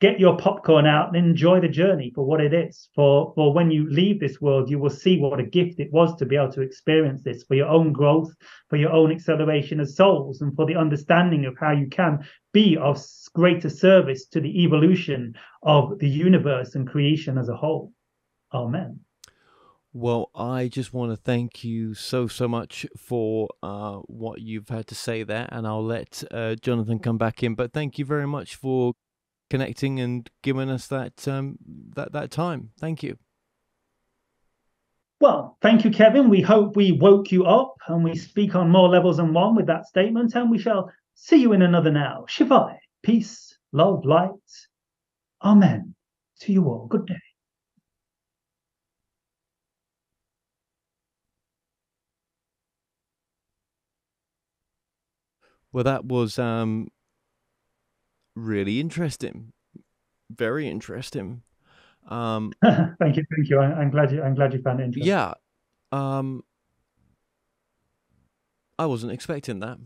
get your popcorn out, and enjoy the journey for what it is. For for when you leave this world, you will see what a gift it was to be able to experience this for your own growth, for your own acceleration as souls, and for the understanding of how you can be of greater service to the evolution of the universe and creation as a whole. Amen. Well, I just want to thank you so, so much for uh, what you've had to say there, and I'll let uh, Jonathan come back in. But thank you very much for connecting and giving us that um, that that time. Thank you. Well, thank you, Kevin. We hope we woke you up and we speak on more levels than one with that statement, and we shall see you in another now. Shivai, peace, love, light. Amen. To you all. Good day. Well, that was um, really interesting, very interesting. Um, thank you, thank you. I, am glad you. I'm glad you found it interesting. Yeah, um, I wasn't expecting that.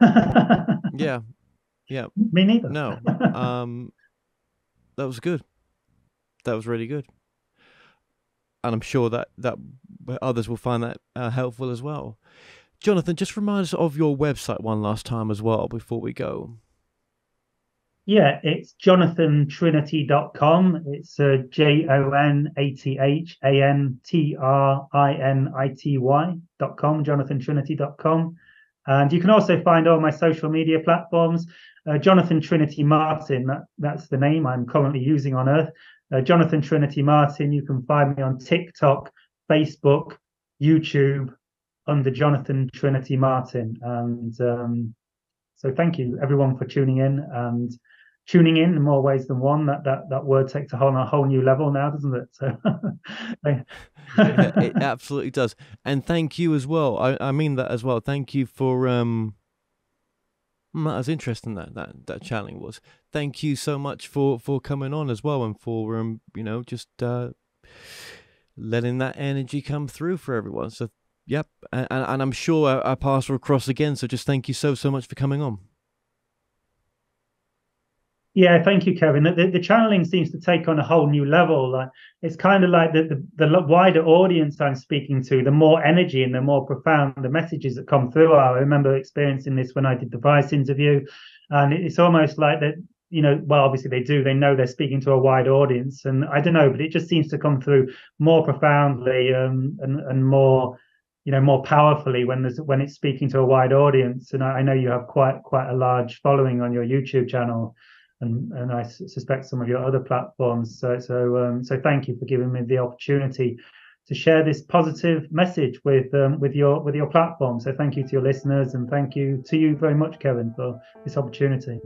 yeah, yeah. Me neither. No, um, that was good. That was really good, and I'm sure that that others will find that uh, helpful as well. Jonathan, just remind us of your website one last time as well before we go. Yeah, it's jonathantrinity.com. It's uh, J O N A T H A N T R I N I T Y.com, jonathantrinity.com. And you can also find all my social media platforms. Uh, Jonathan Trinity Martin, that, that's the name I'm currently using on Earth. Uh, Jonathan Trinity Martin, you can find me on TikTok, Facebook, YouTube under Jonathan Trinity Martin. And um, so thank you everyone for tuning in and tuning in in more ways than one. That that that word takes a whole a whole new level now, doesn't it? So it absolutely does. And thank you as well. I, I mean that as well. Thank you for um hmm, that was interesting that that that channeling was. Thank you so much for for coming on as well and for um you know just uh letting that energy come through for everyone. So yep, and, and I'm sure our, our paths will cross again. So just thank you so so much for coming on. Yeah, thank you, Kevin. The, the, channeling seems to take on a whole new level. Like it's kind of like the, the, the wider audience I'm speaking to, the more energy and the more profound the messages that come through. I remember experiencing this when I did the Vice interview, and it's almost like that. You know, well, obviously they do. They know they're speaking to a wide audience, and I don't know, but it just seems to come through more profoundly um, and and more you know more powerfully when there's when it's speaking to a wide audience and I, I know you have quite quite a large following on your youtube channel and and I suspect some of your other platforms. So so um, so thank you for giving me the opportunity to share this positive message with um, with your with your platform. So thank you to your listeners and thank you to you very much, Kevin, for this opportunity.